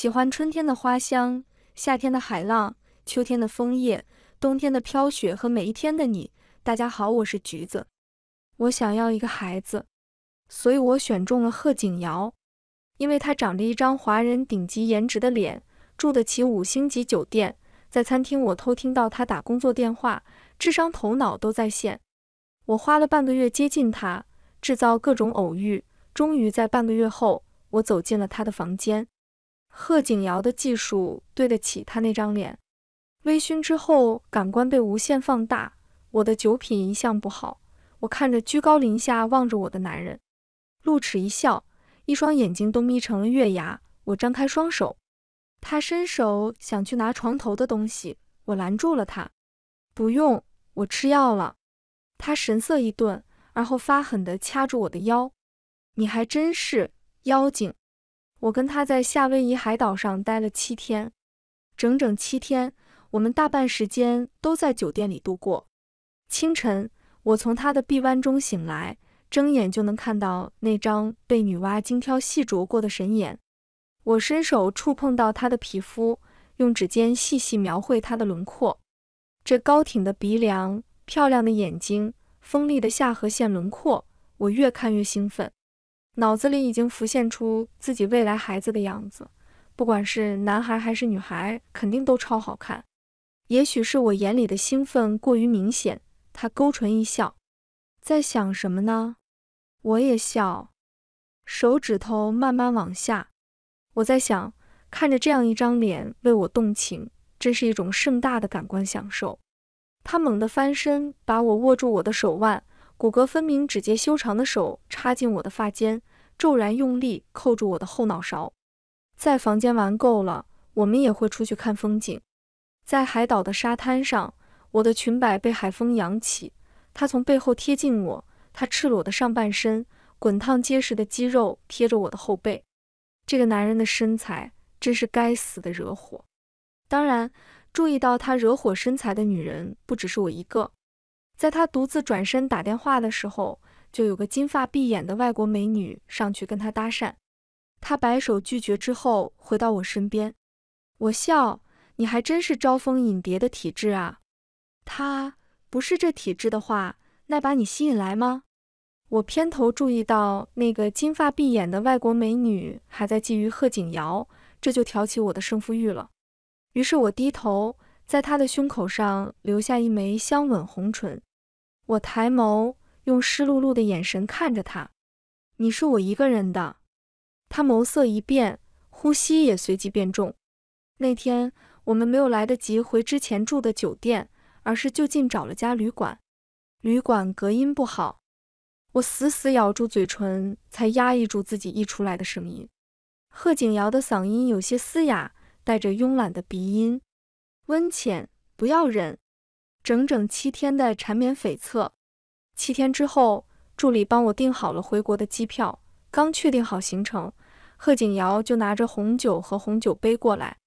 喜欢春天的花香，夏天的海浪，秋天的枫叶，冬天的飘雪和每一天的你。大家好，我是橘子。我想要一个孩子，所以我选中了贺景瑶，因为他长着一张华人顶级颜值的脸，住得起五星级酒店，在餐厅我偷听到他打工作电话，智商头脑都在线。我花了半个月接近他，制造各种偶遇，终于在半个月后，我走进了他的房间。贺景瑶的技术对得起他那张脸。微醺之后，感官被无限放大。我的酒品一向不好，我看着居高临下望着我的男人，露齿一笑，一双眼睛都眯成了月牙。我张开双手，他伸手想去拿床头的东西，我拦住了他。不用，我吃药了。他神色一顿，而后发狠地掐住我的腰。你还真是妖精！我跟他在夏威夷海岛上待了七天，整整七天，我们大半时间都在酒店里度过。清晨，我从他的臂弯中醒来，睁眼就能看到那张被女娲精挑细琢过的神眼。我伸手触碰到他的皮肤，用指尖细细描绘他的轮廓。这高挺的鼻梁，漂亮的眼睛，锋利的下颌线轮廓，我越看越兴奋。脑子里已经浮现出自己未来孩子的样子，不管是男孩还是女孩，肯定都超好看。也许是我眼里的兴奋过于明显，他勾唇一笑，在想什么呢？我也笑，手指头慢慢往下。我在想，看着这样一张脸为我动情，真是一种盛大的感官享受。他猛地翻身，把我握住我的手腕。骨骼分明、指节修长的手插进我的发间，骤然用力扣住我的后脑勺。在房间玩够了，我们也会出去看风景。在海岛的沙滩上，我的裙摆被海风扬起，他从背后贴近我，他赤裸的上半身，滚烫结实的肌肉贴着我的后背。这个男人的身材真是该死的惹火。当然，注意到他惹火身材的女人不只是我一个。在他独自转身打电话的时候，就有个金发碧眼的外国美女上去跟他搭讪。他摆手拒绝之后，回到我身边。我笑：“你还真是招蜂引蝶的体质啊！他不是这体质的话，那把你吸引来吗？”我偏头注意到那个金发碧眼的外国美女还在觊觎贺景瑶，这就挑起我的胜负欲了。于是我低头，在他的胸口上留下一枚香吻红唇。我抬眸，用湿漉漉的眼神看着他。你是我一个人的。他眸色一变，呼吸也随即变重。那天我们没有来得及回之前住的酒店，而是就近找了家旅馆。旅馆隔音不好，我死死咬住嘴唇，才压抑住自己溢出来的声音。贺景瑶的嗓音有些嘶哑，带着慵懒的鼻音。温浅，不要忍。整整七天的缠绵悱恻，七天之后，助理帮我订好了回国的机票。刚确定好行程，贺景瑶就拿着红酒和红酒杯过来。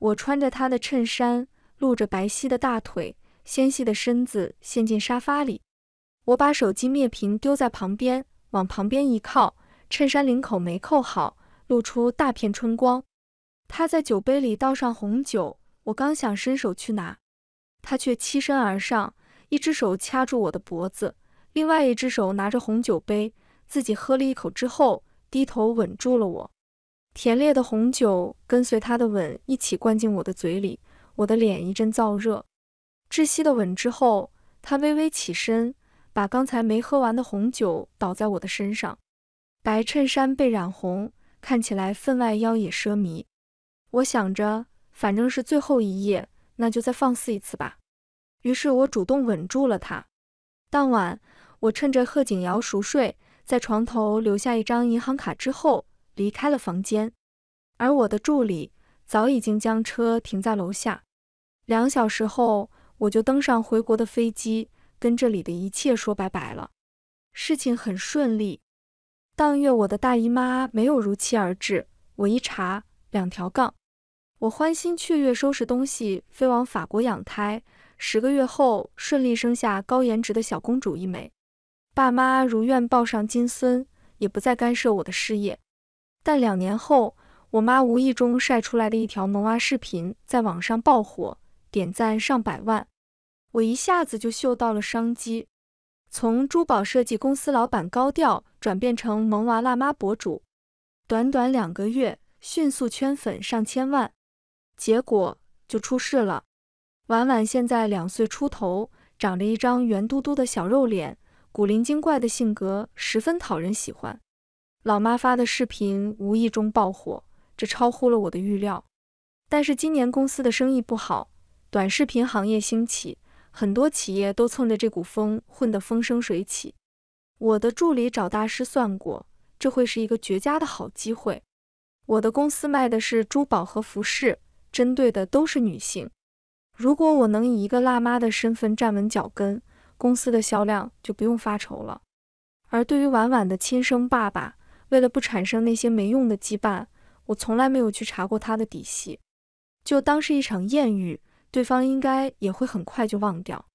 我穿着他的衬衫，露着白皙的大腿，纤细的身子陷进沙发里。我把手机灭屏丢在旁边，往旁边一靠，衬衫领口没扣好，露出大片春光。他在酒杯里倒上红酒，我刚想伸手去拿。他却欺身而上，一只手掐住我的脖子，另外一只手拿着红酒杯，自己喝了一口之后，低头吻住了我。甜烈的红酒跟随他的吻一起灌进我的嘴里，我的脸一阵燥热。窒息的吻之后，他微微起身，把刚才没喝完的红酒倒在我的身上，白衬衫被染红，看起来分外妖冶奢靡。我想着，反正是最后一夜。那就再放肆一次吧。于是我主动吻住了他。当晚，我趁着贺景瑶熟睡，在床头留下一张银行卡之后，离开了房间。而我的助理早已经将车停在楼下。两小时后，我就登上回国的飞机，跟这里的一切说拜拜了。事情很顺利。当月我的大姨妈没有如期而至，我一查，两条杠。我欢欣雀跃，收拾东西飞往法国养胎。十个月后，顺利生下高颜值的小公主一枚，爸妈如愿抱上金孙，也不再干涉我的事业。但两年后，我妈无意中晒出来的一条萌娃视频在网上爆火，点赞上百万。我一下子就嗅到了商机，从珠宝设计公司老板高调转变成萌娃辣妈博主，短短两个月迅速圈粉上千万，结果就出事了。婉婉现在两岁出头，长着一张圆嘟嘟的小肉脸，古灵精怪的性格十分讨人喜欢。老妈发的视频无意中爆火。这超乎了我的预料，但是今年公司的生意不好，短视频行业兴起，很多企业都蹭着这股风混得风生水起。我的助理找大师算过，这会是一个绝佳的好机会。我的公司卖的是珠宝和服饰，针对的都是女性。如果我能以一个辣妈的身份站稳脚跟，公司的销量就不用发愁了。而对于婉婉的亲生爸爸，为了不产生那些没用的羁绊，我从来没有去查过他的底细，就当是一场艳遇，对方应该也会很快就忘掉。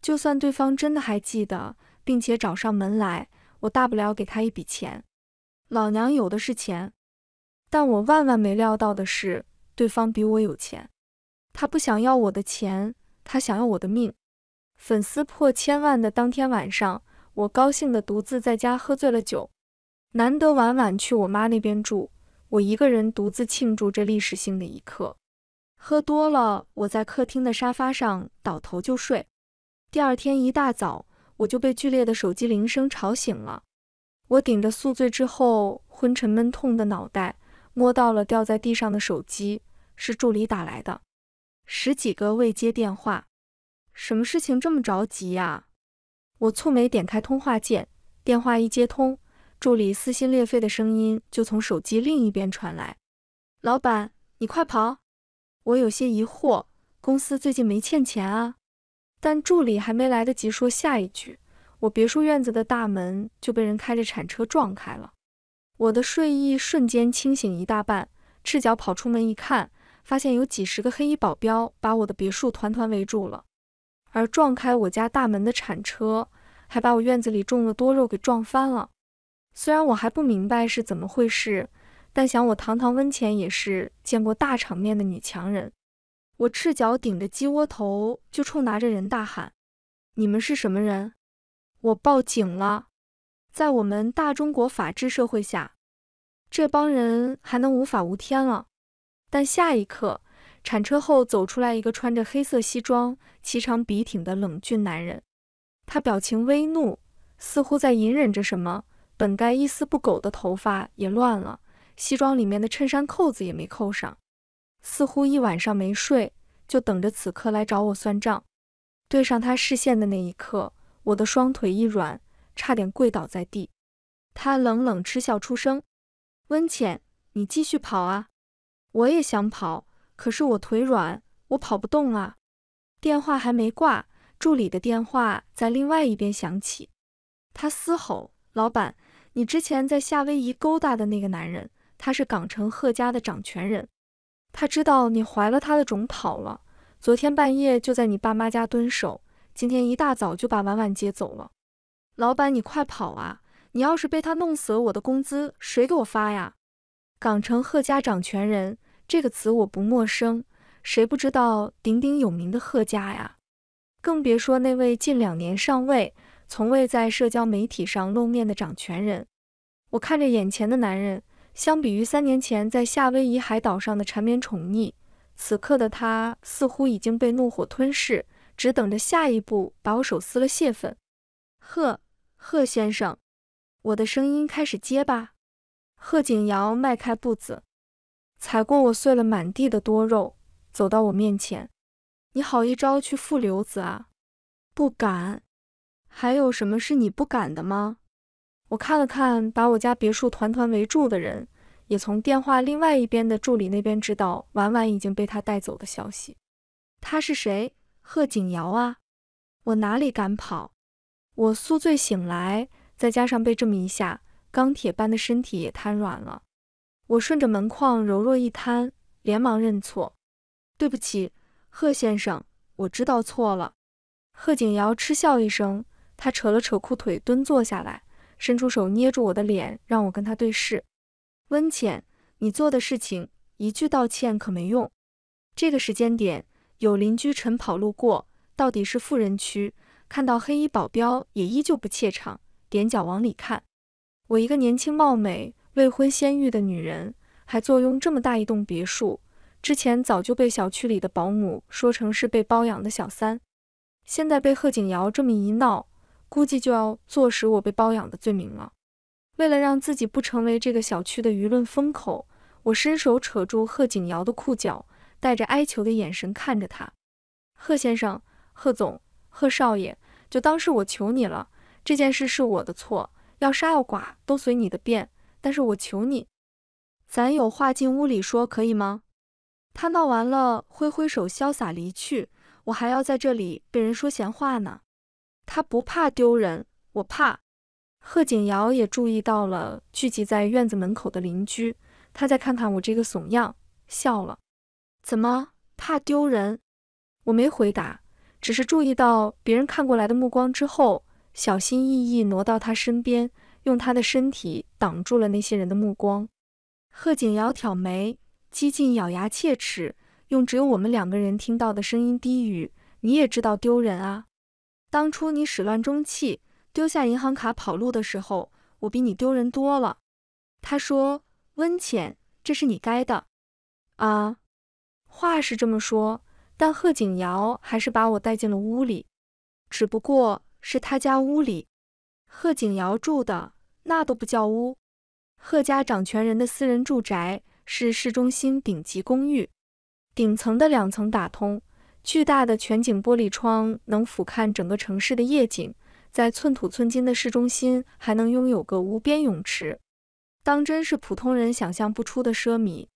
就算对方真的还记得，并且找上门来，我大不了给他一笔钱，老娘有的是钱。但我万万没料到的是，对方比我有钱。他不想要我的钱，他想要我的命。粉丝破千万的当天晚上，我高兴的独自在家喝醉了酒，难得晚晚去我妈那边住。我一个人独自庆祝这历史性的一刻，喝多了，我在客厅的沙发上倒头就睡。第二天一大早，我就被剧烈的手机铃声吵醒了。我顶着宿醉之后昏沉闷痛的脑袋，摸到了掉在地上的手机，是助理打来的，十几个未接电话。什么事情这么着急呀？我蹙眉点开通话键，电话一接通。助理撕心裂肺的声音就从手机另一边传来：“老板，你快跑！”我有些疑惑，公司最近没欠钱啊。但助理还没来得及说下一句，我别墅院子的大门就被人开着铲车撞开了。我的睡意瞬间清醒一大半，赤脚跑出门一看，发现有几十个黑衣保镖把我的别墅团团围住了，而撞开我家大门的铲车还把我院子里种的多肉给撞翻了。虽然我还不明白是怎么回事，但想我堂堂温前也是见过大场面的女强人。我赤脚顶着鸡窝头，就冲拿着人大喊：“你们是什么人？我报警了！”在我们大中国法治社会下，这帮人还能无法无天了？但下一刻，铲车后走出来一个穿着黑色西装、颀长笔挺的冷峻男人，他表情微怒，似乎在隐忍着什么。本该一丝不苟的头发也乱了，西装里面的衬衫扣子也没扣上，似乎一晚上没睡，就等着此刻来找我算账。对上他视线的那一刻，我的双腿一软，差点跪倒在地。他冷冷嗤笑出声：“温浅，你继续跑啊！”我也想跑，可是我腿软，我跑不动啊。电话还没挂，助理的电话在另外一边响起，他嘶吼：“老板！”你之前在夏威夷勾搭的那个男人，他是港城贺家的掌权人。他知道你怀了他的种跑了，昨天半夜就在你爸妈家蹲守，今天一大早就把婉婉接走了。老板，你快跑啊！你要是被他弄死了，我的工资谁给我发呀？港城贺家掌权人这个词我不陌生，谁不知道鼎鼎有名的贺家呀？更别说那位近两年上位。从未在社交媒体上露面的掌权人，我看着眼前的男人，相比于三年前在夏威夷海岛上的缠绵宠溺，此刻的他似乎已经被怒火吞噬，只等着下一步把我手撕了泄愤。贺贺先生，我的声音开始结巴。贺景瑶迈开步子，踩过我碎了满地的多肉，走到我面前。你好一招去负流子啊！不敢。还有什么是你不敢的吗？我看了看把我家别墅团团围住的人，也从电话另外一边的助理那边知道婉婉已经被他带走的消息。他是谁？贺景瑶啊！我哪里敢跑？我宿醉醒来，再加上被这么一下，钢铁般的身体也瘫软了。我顺着门框柔弱一瘫，连忙认错：“对不起，贺先生，我知道错了。”贺景瑶嗤笑一声。他扯了扯裤腿，蹲坐下来，伸出手捏住我的脸，让我跟他对视。温浅，你做的事情一句道歉可没用。这个时间点，有邻居晨跑路过，到底是富人区，看到黑衣保镖也依旧不怯场，踮脚往里看。我一个年轻貌美、未婚先孕的女人，还坐拥这么大一栋别墅，之前早就被小区里的保姆说成是被包养的小三，现在被贺景瑶这么一闹，估计就要坐实我被包养的罪名了。为了让自己不成为这个小区的舆论风口，我伸手扯住贺景瑶的裤脚，带着哀求的眼神看着他：“贺先生、贺总、贺少爷，就当是我求你了，这件事是我的错。”要杀要剐都随你的便，但是我求你，咱有话进屋里说，可以吗？他闹完了，挥挥手潇洒离去，我还要在这里被人说闲话呢。他不怕丢人，我怕。贺景瑶也注意到了聚集在院子门口的邻居，他再看看我这个怂样，笑了。怎么怕丢人？我没回答，只是注意到别人看过来的目光之后。小心翼翼挪到他身边，用他的身体挡住了那些人的目光。贺景瑶挑眉，激进咬牙切齿，用只有我们两个人听到的声音低语：“你也知道丢人啊！当初你始乱终弃，丢下银行卡跑路的时候，我比你丢人多了。”他说：“温浅，这是你该的。”啊，话是这么说，但贺景瑶还是把我带进了屋里，只不过。是他家屋里，贺景瑶住的那都不叫屋。贺家掌权人的私人住宅是市中心顶级公寓，顶层的两层打通，巨大的全景玻璃窗能俯瞰整个城市的夜景，在寸土寸金的市中心还能拥有个无边泳池，当真是普通人想象不出的奢靡。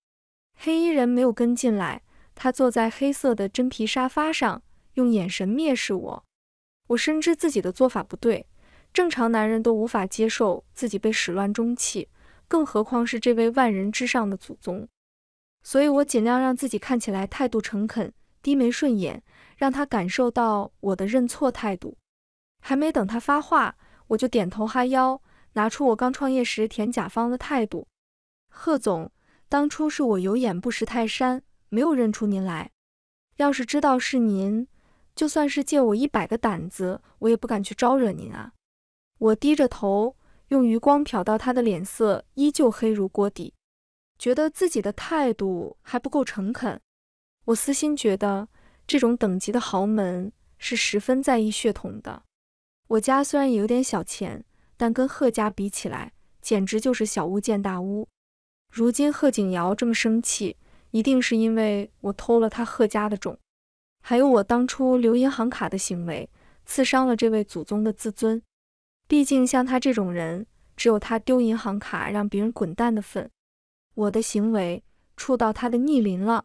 黑衣人没有跟进来，他坐在黑色的真皮沙发上，用眼神蔑视我。我深知自己的做法不对，正常男人都无法接受自己被始乱终弃，更何况是这位万人之上的祖宗。所以我尽量让自己看起来态度诚恳，低眉顺眼，让他感受到我的认错态度。还没等他发话，我就点头哈腰，拿出我刚创业时填甲方的态度：“贺总，当初是我有眼不识泰山，没有认出您来。要是知道是您……”就算是借我一百个胆子，我也不敢去招惹您啊！我低着头，用余光瞟到他的脸色依旧黑如锅底，觉得自己的态度还不够诚恳。我私心觉得，这种等级的豪门是十分在意血统的。我家虽然也有点小钱，但跟贺家比起来，简直就是小巫见大巫。如今贺景瑶这么生气，一定是因为我偷了他贺家的种。还有我当初留银行卡的行为，刺伤了这位祖宗的自尊。毕竟像他这种人，只有他丢银行卡让别人滚蛋的份。我的行为触到他的逆鳞了。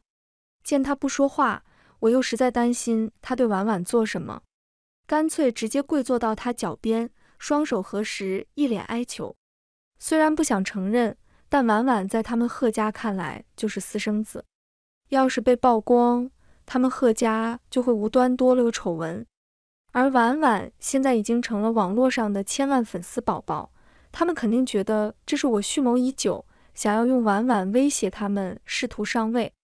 见他不说话，我又实在担心他对婉婉做什么，干脆直接跪坐到他脚边，双手合十，一脸哀求。虽然不想承认，但婉婉在他们贺家看来就是私生子，要是被曝光。他们贺家就会无端多了个丑闻，而婉婉现在已经成了网络上的千万粉丝宝宝，他们肯定觉得这是我蓄谋已久，想要用婉婉威胁他们，试图上位。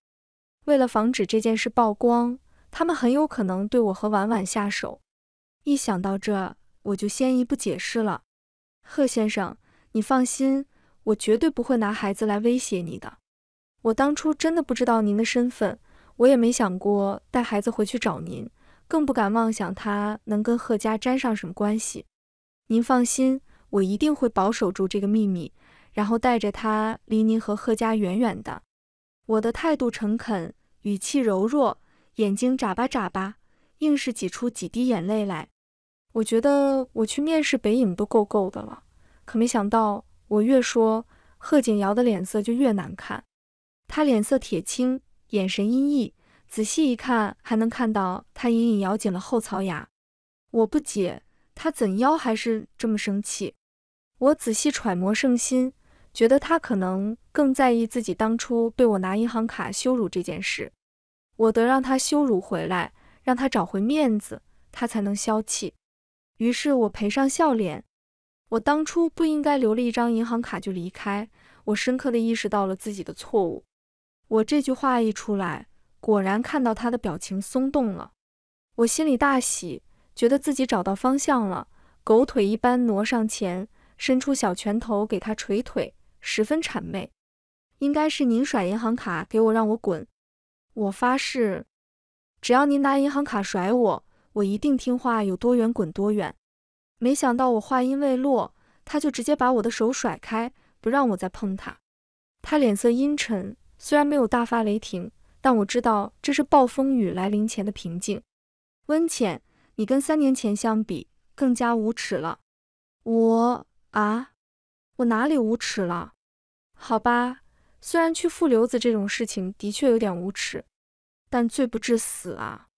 为了防止这件事曝光，他们很有可能对我和婉婉下手。一想到这，我就先一步解释了：贺先生，你放心，我绝对不会拿孩子来威胁你的。我当初真的不知道您的身份。我也没想过带孩子回去找您，更不敢妄想他能跟贺家沾上什么关系。您放心，我一定会保守住这个秘密，然后带着他离您和贺家远远的。我的态度诚恳，语气柔弱，眼睛眨巴眨巴，硬是挤出几滴眼泪来。我觉得我去面试北影都够够的了，可没想到我越说，贺景瑶的脸色就越难看。他脸色铁青。眼神阴翳，仔细一看，还能看到他隐隐咬紧了后槽牙。我不解，他怎妖还是这么生气？我仔细揣摩圣心，觉得他可能更在意自己当初被我拿银行卡羞辱这件事。我得让他羞辱回来，让他找回面子，他才能消气。于是我赔上笑脸。我当初不应该留了一张银行卡就离开，我深刻的意识到了自己的错误。我这句话一出来，果然看到他的表情松动了，我心里大喜，觉得自己找到方向了，狗腿一般挪上前，伸出小拳头给他捶腿，十分谄媚。应该是您甩银行卡给我，让我滚。我发誓，只要您拿银行卡甩我，我一定听话，有多远滚多远。没想到我话音未落，他就直接把我的手甩开，不让我再碰他。他脸色阴沉，虽然没有大发雷霆，但我知道这是暴风雨来临前的平静。温浅，你跟三年前相比更加无耻了。我啊，我哪里无耻了？好吧。虽然去负流子这种事情的确有点无耻，但罪不至死啊！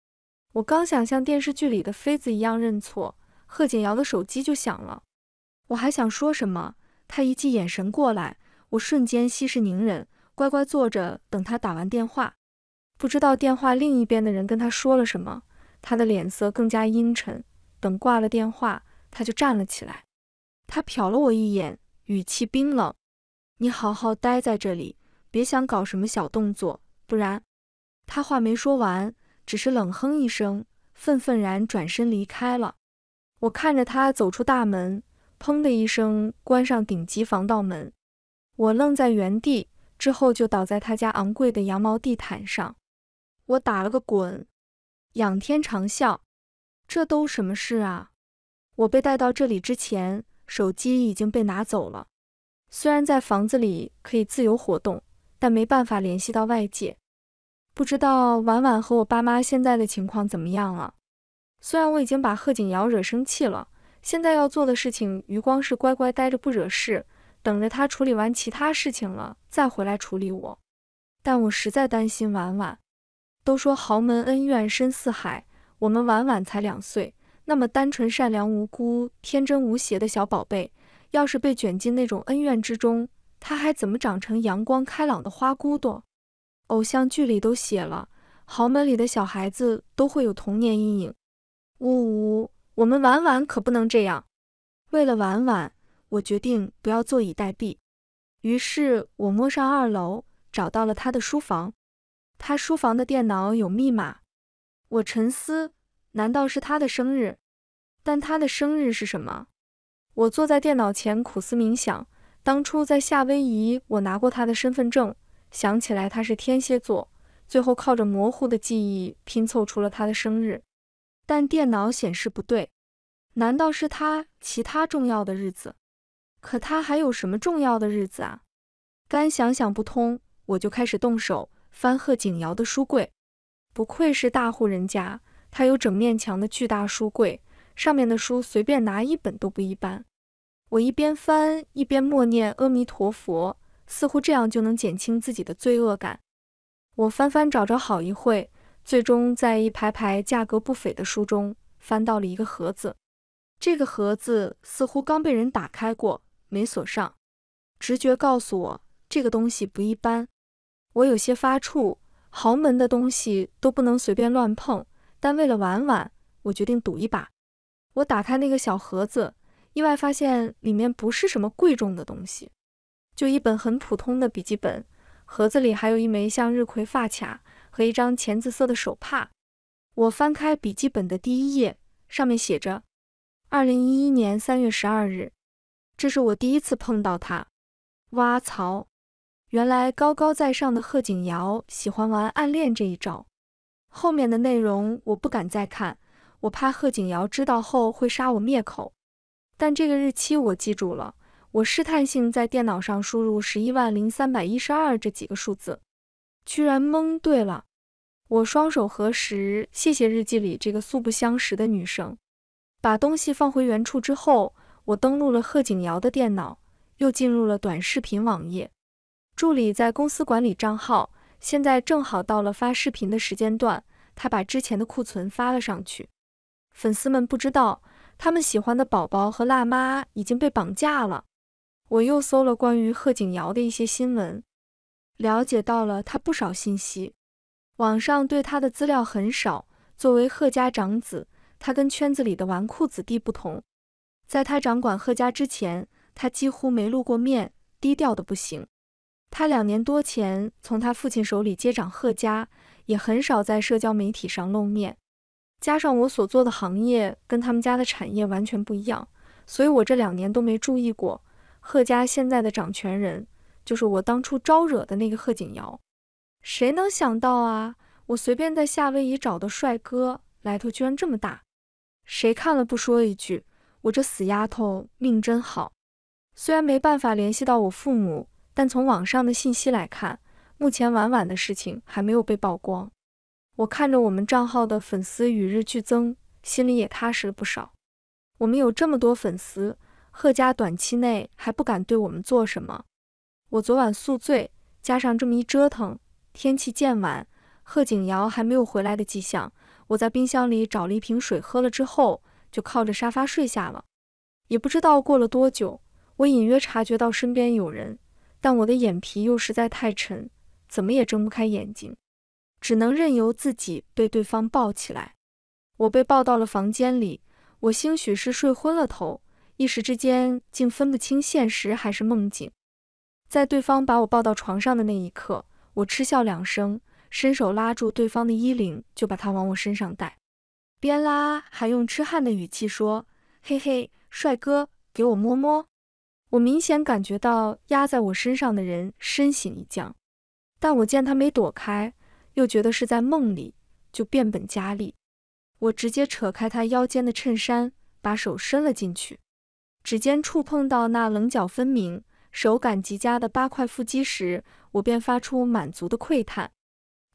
我刚想像电视剧里的妃子一样认错，贺锦瑶的手机就响了。我还想说什么，他一记眼神过来，我瞬间息事宁人，乖乖坐着等他打完电话。不知道电话另一边的人跟他说了什么，他的脸色更加阴沉。等挂了电话，他就站了起来，他瞟了我一眼，语气冰冷。你好好待在这里，别想搞什么小动作，不然……他话没说完，只是冷哼一声，愤愤然转身离开了。我看着他走出大门，砰的一声关上顶级防盗门，我愣在原地，之后就倒在他家昂贵的羊毛地毯上。我打了个滚，仰天长啸，这都什么事啊？我被带到这里之前，手机已经被拿走了。虽然在房子里可以自由活动，但没办法联系到外界。不知道婉婉和我爸妈现在的情况怎么样了。虽然我已经把贺景瑶惹生气了，现在要做的事情，余光是乖乖待着不惹事，等着他处理完其他事情了再回来处理我。但我实在担心婉婉。都说豪门恩怨深似海，我们婉婉才两岁，那么单纯、善良、无辜、天真无邪的小宝贝。要是被卷进那种恩怨之中，他还怎么长成阳光开朗的花骨朵？偶像剧里都写了，豪门里的小孩子都会有童年阴影。呜呜，我们婉婉可不能这样。为了婉婉，我决定不要坐以待毙。于是我摸上二楼，找到了他的书房。他书房的电脑有密码。我沉思，难道是他的生日？但他的生日是什么？我坐在电脑前苦思冥想，当初在夏威夷，我拿过他的身份证，想起来他是天蝎座，最后靠着模糊的记忆拼凑出了他的生日，但电脑显示不对，难道是他其他重要的日子？可他还有什么重要的日子啊？干想想不通，我就开始动手翻贺景瑶的书柜，不愧是大户人家，他有整面墙的巨大书柜。上面的书随便拿一本都不一般。我一边翻一边默念阿弥陀佛，似乎这样就能减轻自己的罪恶感。我翻翻找找好一会，最终在一排排价格不菲的书中翻到了一个盒子。这个盒子似乎刚被人打开过，没锁上。直觉告诉我这个东西不一般。我有些发怵，豪门的东西都不能随便乱碰，但为了玩玩，我决定赌一把。我打开那个小盒子，意外发现里面不是什么贵重的东西，就一本很普通的笔记本。盒子里还有一枚向日葵发卡和一张浅紫色的手帕。我翻开笔记本的第一页，上面写着：“二零一一年三月十二日。”这是我第一次碰到他，哇槽！原来高高在上的贺景瑶喜欢玩暗恋这一招。后面的内容我不敢再看。我怕贺景瑶知道后会杀我灭口，但这个日期我记住了。我试探性在电脑上输入十一万零三百一十二这几个数字，居然蒙对了。我双手合十，谢谢日记里这个素不相识的女生。把东西放回原处之后，我登录了贺景瑶的电脑，又进入了短视频网页。助理在公司管理账号，现在正好到了发视频的时间段，他把之前的库存发了上去。粉丝们不知道，他们喜欢的宝宝和辣妈已经被绑架了。我又搜了关于贺景瑶的一些新闻，了解到了他不少信息。网上对他的资料很少。作为贺家长子，他跟圈子里的纨绔子弟不同。在他掌管贺家之前，他几乎没露过面，低调的不行。他两年多前从他父亲手里接掌贺家，也很少在社交媒体上露面。加上我所做的行业跟他们家的产业完全不一样，所以我这两年都没注意过贺家现在的掌权人，就是我当初招惹的那个贺景瑶。谁能想到啊，我随便在夏威夷找的帅哥，来头居然这么大。谁看了不说一句，我这死丫头命真好。虽然没办法联系到我父母，但从网上的信息来看，目前婉婉的事情还没有被曝光。我看着我们账号的粉丝与日俱增，心里也踏实了不少。我们有这么多粉丝，贺家短期内还不敢对我们做什么。我昨晚宿醉，加上这么一折腾，天气渐晚，贺景瑶还没有回来的迹象。我在冰箱里找了一瓶水喝了之后，就靠着沙发睡下了。也不知道过了多久，我隐约察觉到身边有人，但我的眼皮又实在太沉，怎么也睁不开眼睛。只能任由自己被对方抱起来。我被抱到了房间里，我兴许是睡昏了头，一时之间竟分不清现实还是梦境。在对方把我抱到床上的那一刻，我嗤笑两声，伸手拉住对方的衣领，就把他往我身上带，边拉还用痴汉的语气说：“嘿嘿，帅哥，给我摸摸。”我明显感觉到压在我身上的人身形一降，但我见他没躲开。又觉得是在梦里，就变本加厉。我直接扯开他腰间的衬衫，把手伸了进去，指尖触碰到那棱角分明、手感极佳的八块腹肌时，我便发出满足的喟叹。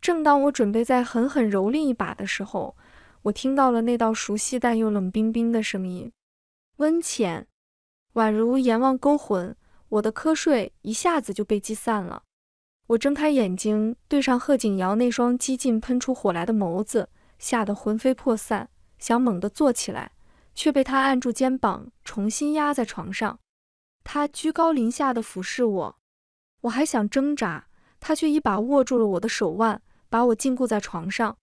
正当我准备再狠狠蹂躏一把的时候，我听到了那道熟悉但又冷冰冰的声音，温浅，宛如阎王勾魂。我的瞌睡一下子就被击散了。我睁开眼睛，对上贺景尧那双几近喷出火来的眸子，吓得魂飞魄散，想猛地坐起来，却被他按住肩膀，重新压在床上。他居高临下的俯视我，我还想挣扎，他却一把握住了我的手腕，把我禁锢在床上。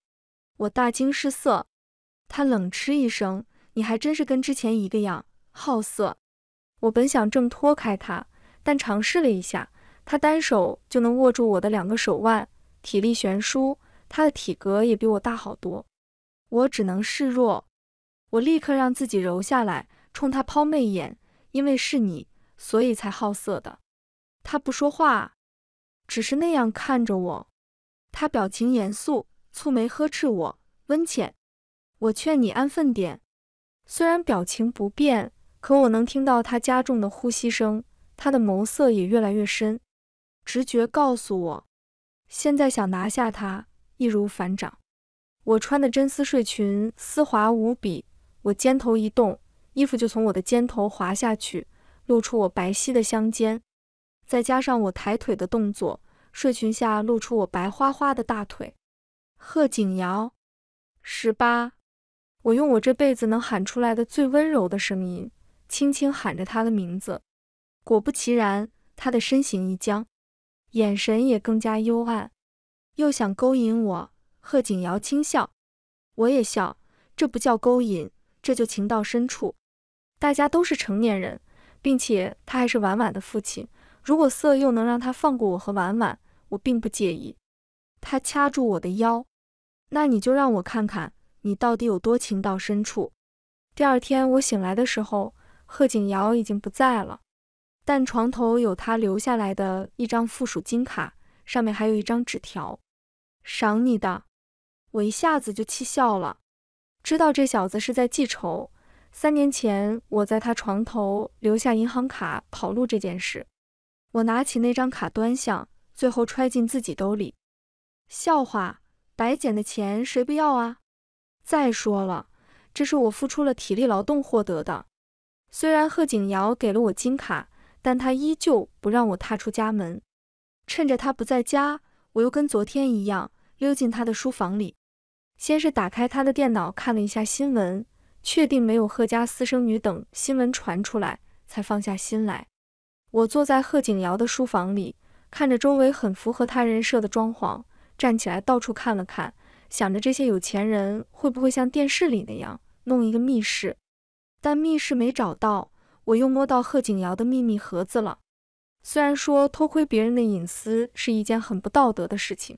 我大惊失色，他冷嗤一声：“你还真是跟之前一个样，好色。”我本想挣脱开他，但尝试了一下。他单手就能握住我的两个手腕，体力悬殊，他的体格也比我大好多，我只能示弱。我立刻让自己柔下来，冲他抛媚眼，因为是你，所以才好色的。他不说话，只是那样看着我。他表情严肃，蹙眉呵斥我：“温浅，我劝你安分点。”虽然表情不变，可我能听到他加重的呼吸声，他的眸色也越来越深。直觉告诉我，现在想拿下他易如反掌。我穿的真丝睡裙丝滑无比，我肩头一动，衣服就从我的肩头滑下去，露出我白皙的香肩。再加上我抬腿的动作，睡裙下露出我白花花的大腿。贺景尧，十八。我用我这辈子能喊出来的最温柔的声音，轻轻喊着他的名字。果不其然，他的身形一僵。眼神也更加幽暗，又想勾引我。贺景尧轻笑，我也笑。这不叫勾引，这就情到深处。大家都是成年人，并且他还是婉婉的父亲。如果色诱能让他放过我和婉婉，我并不介意。他掐住我的腰，那你就让我看看你到底有多情到深处。第二天我醒来的时候，贺景瑶已经不在了。但床头有他留下来的一张附属金卡，上面还有一张纸条，赏你的。我一下子就气笑了，知道这小子是在记仇。三年前我在他床头留下银行卡跑路这件事，我拿起那张卡端详，最后揣进自己兜里。笑话，白捡的钱谁不要啊？再说了，这是我付出了体力劳动获得的。虽然贺景瑶给了我金卡。但他依旧不让我踏出家门。趁着他不在家，我又跟昨天一样溜进他的书房里，先是打开他的电脑看了一下新闻，确定没有贺家私生女等新闻传出来，才放下心来。我坐在贺景瑶的书房里，看着周围很符合他人设的装潢，站起来到处看了看，想着这些有钱人会不会像电视里那样弄一个密室，但密室没找到。我又摸到贺景尧的秘密盒子了，虽然说偷窥别人的隐私是一件很不道德的事情，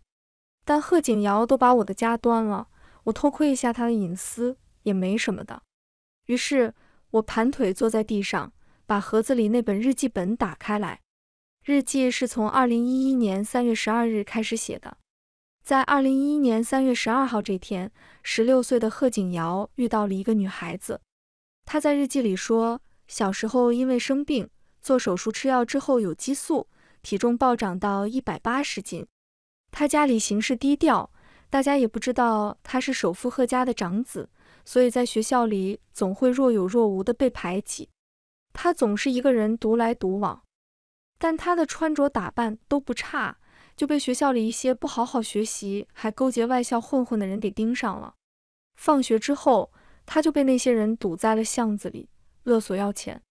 但贺景瑶都把我的家端了，我偷窥一下他的隐私也没什么的。于是，我盘腿坐在地上，把盒子里那本日记本打开来。日记是从二零一一年三月十二日开始写的。在二零一一年三月十二号这天，十六岁的贺景瑶遇到了一个女孩子。她在日记里说，小时候因为生病做手术吃药之后有激素，体重暴涨到一百八十斤。她家里行事低调，大家也不知道她是首富贺家的长子，所以在学校里总会若有若无的被排挤。她总是一个人独来独往。但他的穿着打扮都不差，就被学校里一些不好好学习还勾结外校混混的人给盯上了。放学之后，他就被那些人堵在了巷子里，勒索要钱。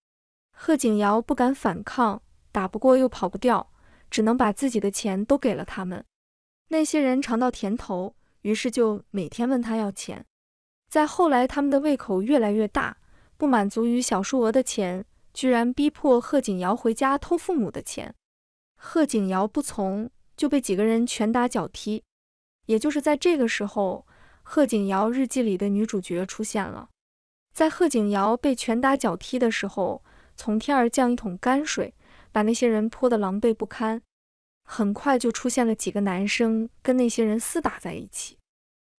贺景瑶不敢反抗，打不过又跑不掉，只能把自己的钱都给了他们。那些人尝到甜头，于是就每天问他要钱。再后来，他们的胃口越来越大，不满足于小数额的钱。居然逼迫贺景瑶回家偷父母的钱，贺景瑶不从，就被几个人拳打脚踢。也就是在这个时候，贺景瑶日记里的女主角出现了。在贺景瑶被拳打脚踢的时候，从天而降一桶泔水，把那些人泼得狼狈不堪。很快就出现了几个男生跟那些人厮打在一起。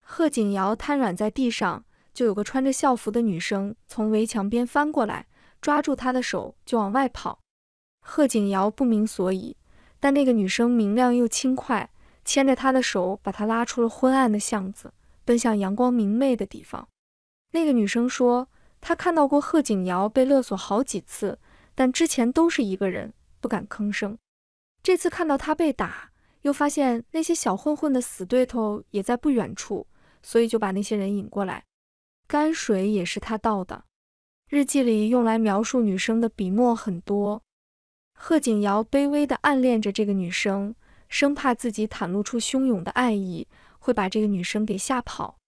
贺景瑶瘫软在地上，就有个穿着校服的女生从围墙边翻过来。抓住他的手就往外跑，贺景瑶不明所以，但那个女生明亮又轻快，牵着他的手把他拉出了昏暗的巷子，奔向阳光明媚的地方。那个女生说，她看到过贺景瑶被勒索好几次，但之前都是一个人，不敢吭声。这次看到他被打，又发现那些小混混的死对头也在不远处，所以就把那些人引过来。泔水也是他倒的。日记里用来描述女生的笔墨很多，贺景瑶卑微地暗恋着这个女生，生怕自己袒露出汹涌的爱意会把这个女生给吓跑。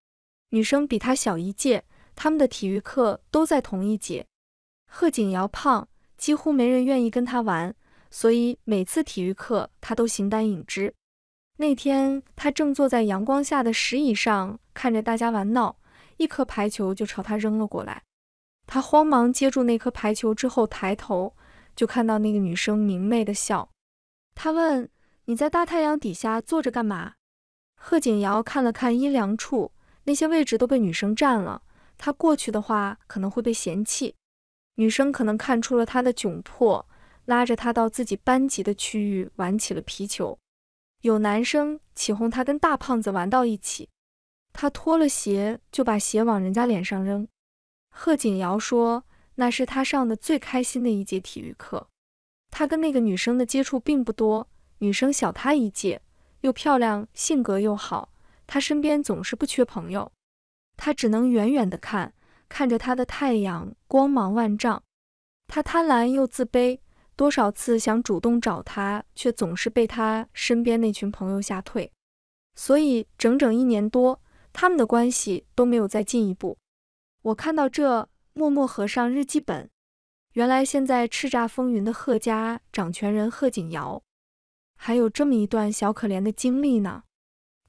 女生比他小一届，他们的体育课都在同一节。贺景瑶胖，几乎没人愿意跟他玩，所以每次体育课他都形单影只。那天他正坐在阳光下的石椅上，看着大家玩闹，一颗排球就朝他扔了过来。他慌忙接住那颗排球之后，抬头就看到那个女生明媚的笑。他问：“你在大太阳底下坐着干嘛？”贺景瑶看了看阴凉处，那些位置都被女生占了，他过去的话可能会被嫌弃。女生可能看出了他的窘迫，拉着他到自己班级的区域玩起了皮球。有男生起哄他跟大胖子玩到一起，他脱了鞋就把鞋往人家脸上扔。贺景瑶说：“那是他上的最开心的一节体育课。他跟那个女生的接触并不多，女生小他一届，又漂亮，性格又好，他身边总是不缺朋友。他只能远远的看，看着他的太阳光芒万丈。他贪婪又自卑，多少次想主动找他，却总是被他身边那群朋友吓退。所以整整一年多，他们的关系都没有再进一步。”我看到这，默默合上日记本。原来现在叱咤风云的贺家掌权人贺景瑶，还有这么一段小可怜的经历呢。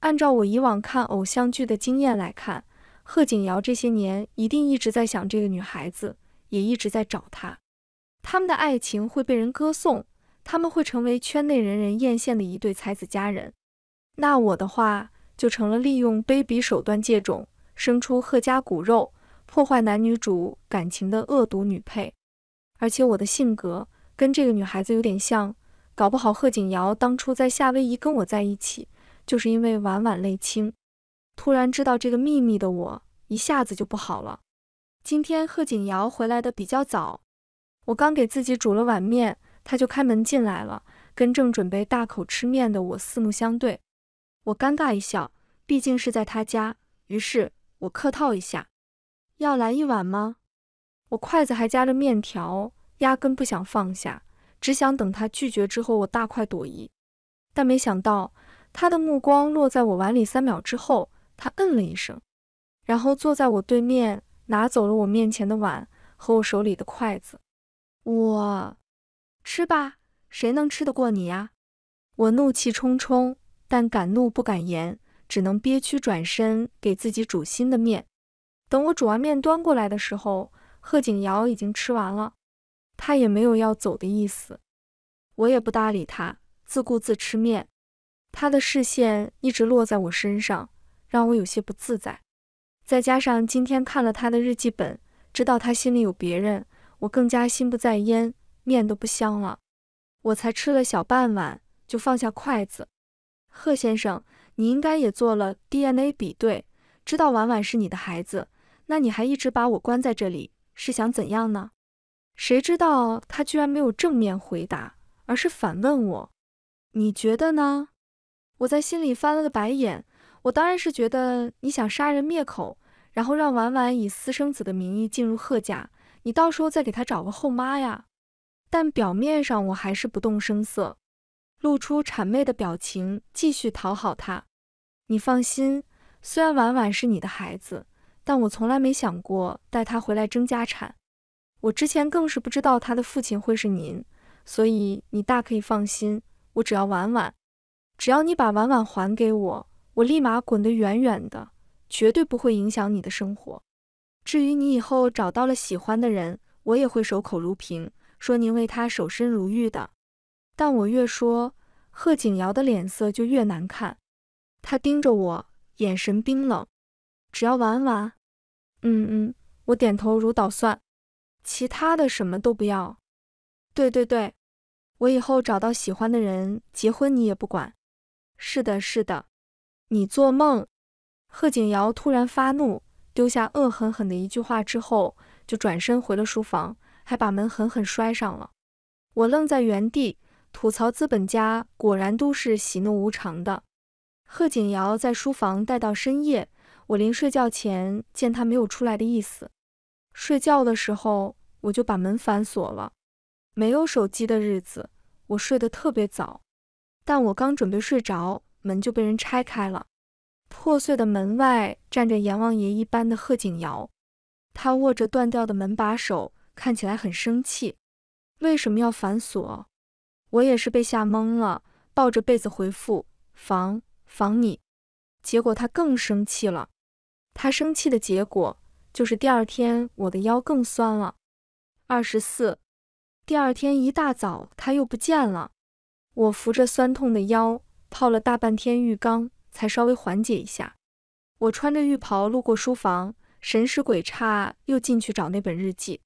按照我以往看偶像剧的经验来看，贺景瑶这些年一定一直在想这个女孩子，也一直在找她。他们的爱情会被人歌颂，他们会成为圈内人人艳羡的一对才子佳人。那我的话，就成了利用卑鄙手段借种，生出贺家骨肉。破坏男女主感情的恶毒女配，而且我的性格跟这个女孩子有点像，搞不好贺景瑶当初在夏威夷跟我在一起，就是因为晚晚泪清。突然知道这个秘密的我，一下子就不好了。今天贺景瑶回来的比较早，我刚给自己煮了碗面，他就开门进来了，跟正准备大口吃面的我四目相对。我尴尬一笑，毕竟是在他家，于是我客套一下。要来一碗吗？我筷子还夹着面条，压根不想放下，只想等他拒绝之后，我大快朵颐。但没想到，他的目光落在我碗里三秒之后，他嗯了一声，然后坐在我对面，拿走了我面前的碗和我手里的筷子。我吃吧，谁能吃得过你呀？我怒气冲冲，但敢怒不敢言，只能憋屈转身给自己煮新的面。等我煮完面端过来的时候，贺景瑶已经吃完了，他也没有要走的意思。我也不搭理他，自顾自吃面。他的视线一直落在我身上，让我有些不自在。再加上今天看了他的日记本，知道他心里有别人，我更加心不在焉，面都不香了。我才吃了小半碗，就放下筷子。贺先生，你应该也做了 DNA 比对，知道婉婉是你的孩子，那你还一直把我关在这里，是想怎样呢？谁知道他居然没有正面回答，而是反问我：“你觉得呢？”我在心里翻了个白眼，我当然是觉得你想杀人灭口，然后让婉婉以私生子的名义进入贺家，你到时候再给他找个后妈呀。但表面上我还是不动声色，露出谄媚的表情，继续讨好他。你放心，虽然婉婉是你的孩子，但我从来没想过带他回来争家产。我之前更是不知道他的父亲会是您，所以你大可以放心，我只要婉婉。只要你把婉婉还给我，我立马滚得远远的，绝对不会影响你的生活。至于你以后找到了喜欢的人，我也会守口如瓶，说您为他守身如玉的。但我越说，贺景瑶的脸色就越难看，他盯着我，眼神冰冷。只要婉婉，嗯嗯，我点头如捣蒜，其他的什么都不要。对对对，我以后找到喜欢的人结婚，你也不管。是的，是的，你做梦！贺景瑶突然发怒，丢下恶狠狠的一句话之后，就转身回了书房，还把门狠狠摔上了。我愣在原地，吐槽资本家果然都是喜怒无常的。贺景瑶在书房待到深夜，我临睡觉前见他没有出来的意思，睡觉的时候我就把门反锁了。没有手机的日子，我睡得特别早。但我刚准备睡着，门就被人拆开了。破碎的门外站着阎王爷一般的贺景瑶，他握着断掉的门把手，看起来很生气。为什么要反锁？我也是被吓懵了，抱着被子回复：防防你。结果他更生气了。他生气的结果就是第二天我的腰更酸了。二十四，第二天一大早他又不见了。我扶着酸痛的腰，泡了大半天浴缸，才稍微缓解一下。我穿着浴袍路过书房，神使鬼差又进去找那本日记。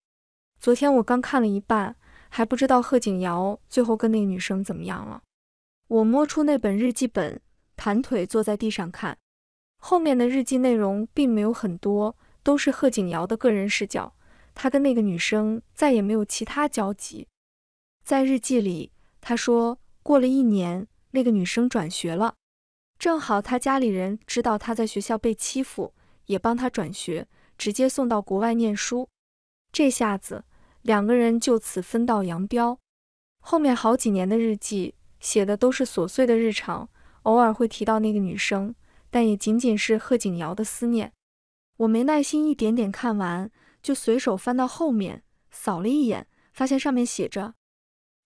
昨天我刚看了一半，还不知道贺景瑶最后跟那个女生怎么样了。我摸出那本日记本，盘腿坐在地上看。后面的日记内容并没有很多，都是贺景瑶的个人视角。他跟那个女生再也没有其他交集。在日记里，他说。过了一年，那个女生转学了，正好他家里人知道他在学校被欺负，也帮他转学，直接送到国外念书。这下子两个人就此分道扬镳。后面好几年的日记写的都是琐碎的日常，偶尔会提到那个女生，但也仅仅是贺景瑶的思念。我没耐心，一点点看完，就随手翻到后面，扫了一眼，发现上面写着：“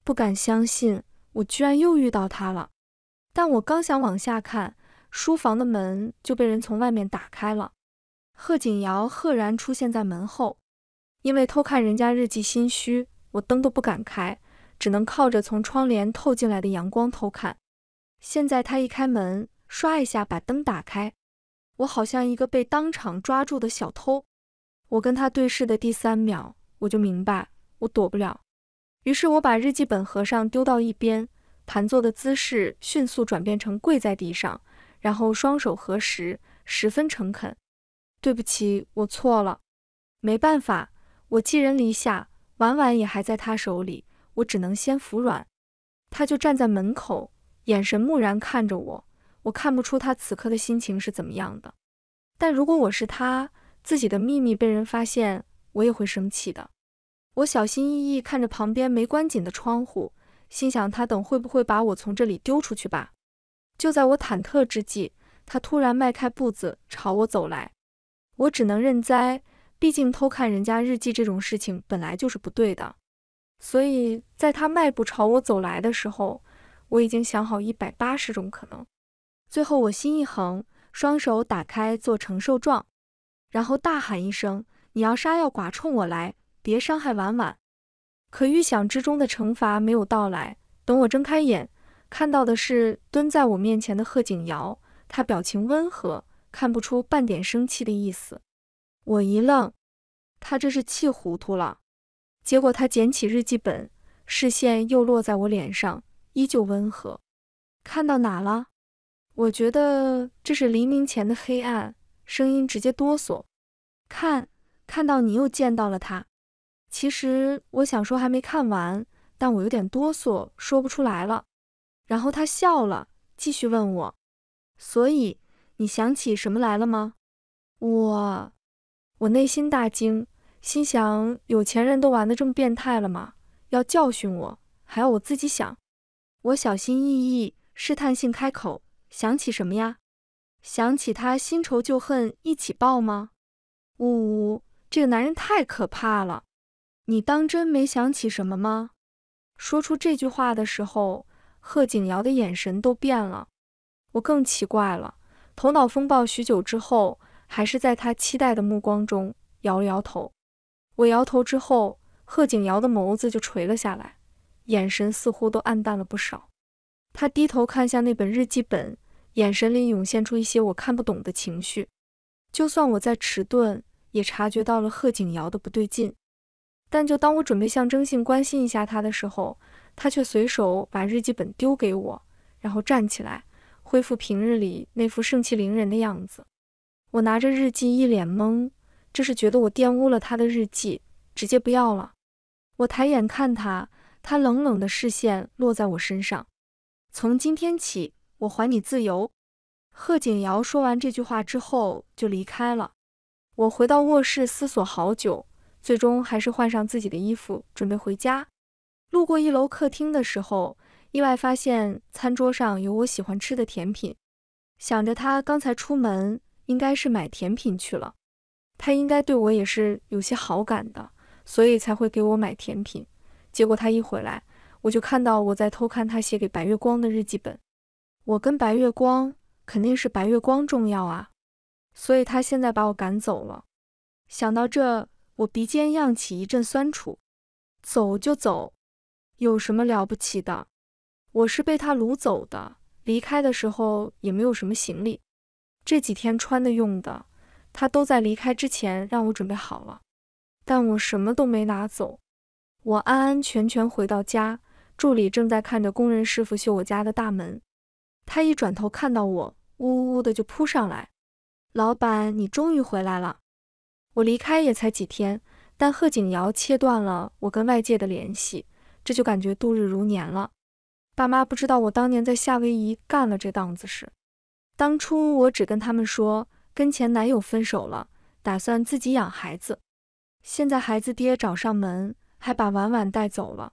不敢相信。”我居然又遇到他了，但我刚想往下看，书房的门就被人从外面打开了。贺景瑶赫然出现在门后，因为偷看人家日记心虚，我灯都不敢开，只能靠着从窗帘透进来的阳光偷看。现在他一开门，唰一下把灯打开，我好像一个被当场抓住的小偷。我跟他对视的第三秒，我就明白我躲不了。于是我把日记本合上，丢到一边，盘坐的姿势迅速转变成跪在地上，然后双手合十，十分诚恳：“对不起，我错了。没办法，我寄人篱下，婉婉也还在他手里，我只能先服软。”他就站在门口，眼神木然看着我，我看不出他此刻的心情是怎么样的。但如果我是他，自己的秘密被人发现，我也会生气的。我小心翼翼看着旁边没关紧的窗户，心想他等会不会把我从这里丢出去吧。就在我忐忑之际，他突然迈开步子朝我走来。我只能认栽，毕竟偷看人家日记这种事情本来就是不对的。所以在他迈步朝我走来的时候，我已经想好一百八十种可能。最后我心一横，双手打开做承受状，然后大喊一声：“你要杀要剐，冲我来，别伤害婉婉。”可预想之中的惩罚没有到来。等我睁开眼，看到的是蹲在我面前的贺景瑶，他表情温和，看不出半点生气的意思。我一愣，他这是气糊涂了。结果他捡起日记本，视线又落在我脸上，依旧温和。看到哪了？我觉得这是黎明前的黑暗，声音直接哆嗦。看，看到你又见到了他。其实我想说还没看完，但我有点哆嗦，说不出来了。然后他笑了，继续问我：“所以你想起什么来了吗？”我，我内心大惊，心想：有钱人都玩的这么变态了吗？要教训我，还要我自己想。我小心翼翼，试探性开口。想起什么呀？想起他新仇旧恨一起报吗？呜呜，这个男人太可怕了！你当真没想起什么吗？说出这句话的时候，贺景瑶的眼神都变了。我更奇怪了，头脑风暴许久之后，还是在他期待的目光中摇了摇头。我摇头之后，贺景瑶的眸子就垂了下来，眼神似乎都暗淡了不少。他低头看向那本日记本。眼神里涌现出一些我看不懂的情绪，就算我在迟钝，也察觉到了贺景瑶的不对劲。但就当我准备象征性关心一下他的时候，他却随手把日记本丢给我，然后站起来，恢复平日里那副盛气凌人的样子。我拿着日记一脸懵，这是觉得我玷污了他的日记，直接不要了。我抬眼看他，他冷冷的视线落在我身上，从今天起。我还你自由。贺景瑶说完这句话之后就离开了。我回到卧室思索好久，最终还是换上自己的衣服准备回家。路过一楼客厅的时候，意外发现餐桌上有我喜欢吃的甜品。想着他刚才出门应该是买甜品去了，他应该对我也是有些好感的，所以才会给我买甜品。结果他一回来，我就看到我在偷看他写给白月光的日记本。我跟白月光肯定是白月光重要啊，所以他现在把我赶走了。想到这，我鼻尖漾起一阵酸楚。走就走，有什么了不起的？我是被他掳走的，离开的时候也没有什么行李，这几天穿的用的，他都在离开之前让我准备好了，但我什么都没拿走。我安安全全回到家，助理正在看着工人师傅修我家的大门。他一转头看到我，呜呜呜的就扑上来。老板，你终于回来了。我离开也才几天，但贺景瑶切断了我跟外界的联系，这就感觉度日如年了。爸妈不知道我当年在夏威夷干了这档子事。当初我只跟他们说跟前男友分手了，打算自己养孩子。现在孩子爹找上门，还把婉婉带走了。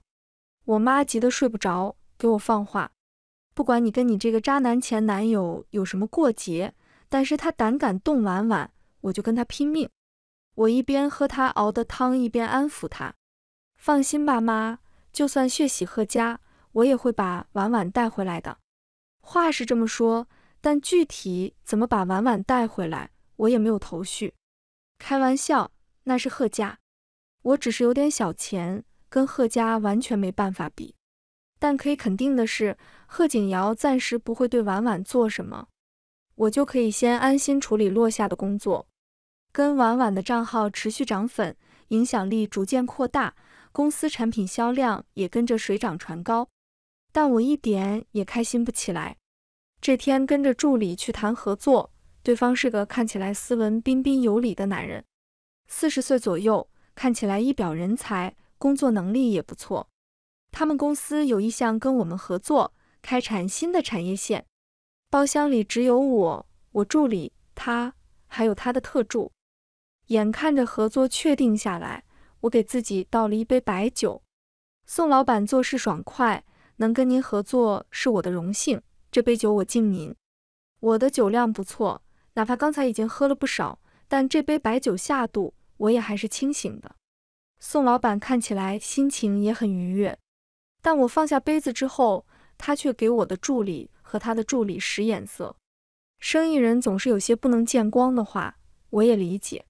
我妈急得睡不着，给我放话。不管你跟你这个渣男前男友有什么过节，但是他胆敢动婉婉，我就跟他拼命。我一边喝他熬的汤，一边安抚他。放心吧，妈，就算血洗贺家，我也会把婉婉带回来的。话是这么说，但具体怎么把婉婉带回来，我也没有头绪。开玩笑，那是贺家，我只是有点小钱，跟贺家完全没办法比。但可以肯定的是，贺景瑶暂时不会对婉婉做什么，我就可以先安心处理落下的工作。跟婉婉的账号持续涨粉，影响力逐渐扩大，公司产品销量也跟着水涨船高。但我一点也开心不起来。这天跟着助理去谈合作，对方是个看起来斯文彬彬有礼的男人，四十岁左右，看起来一表人才，工作能力也不错。他们公司有意向跟我们合作，开展新的产业线。包厢里只有我、我助理、他，还有他的特助。眼看着合作确定下来，我给自己倒了一杯白酒。宋老板做事爽快，能跟您合作是我的荣幸。这杯酒我敬您。我的酒量不错，哪怕刚才已经喝了不少，但这杯白酒下肚，我也还是清醒的。宋老板看起来心情也很愉悦，但我放下杯子之后，他却给我的助理和他的助理使眼色。生意人总是有些不能见光的话，我也理解。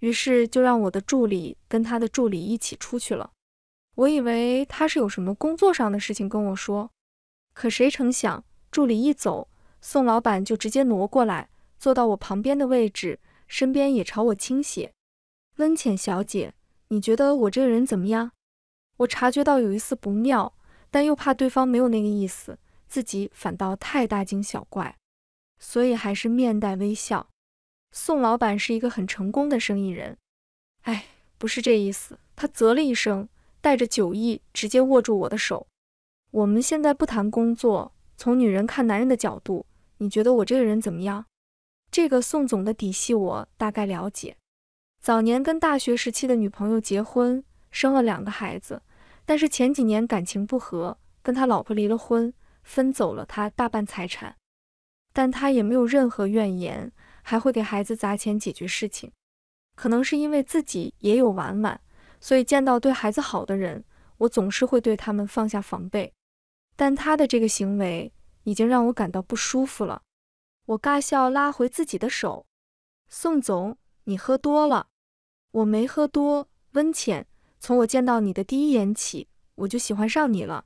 于是就让我的助理跟他的助理一起出去了。我以为他是有什么工作上的事情跟我说，可谁成想，助理一走，宋老板就直接挪过来，坐到我旁边的位置，身边也朝我倾斜。温浅小姐，你觉得我这个人怎么样？我察觉到有一丝不妙，但又怕对方没有那个意思，自己反倒太大惊小怪。所以还是面带微笑。宋老板是一个很成功的生意人。哎，不是这意思。他啧了一声，带着酒意，直接握住我的手。我们现在不谈工作，从女人看男人的角度，你觉得我这个人怎么样？这个宋总的底细我大概了解。早年跟大学时期的女朋友结婚，生了两个孩子，但是前几年感情不和，跟他老婆离了婚，分走了他大半财产。但他也没有任何怨言，还会给孩子砸钱解决事情。可能是因为自己也有婉婉，所以见到对孩子好的人，我总是会对他们放下防备。但他的这个行为已经让我感到不舒服了。我尬笑，拉回自己的手。宋总，你喝多了。我没喝多，温浅。从我见到你的第一眼起，我就喜欢上你了。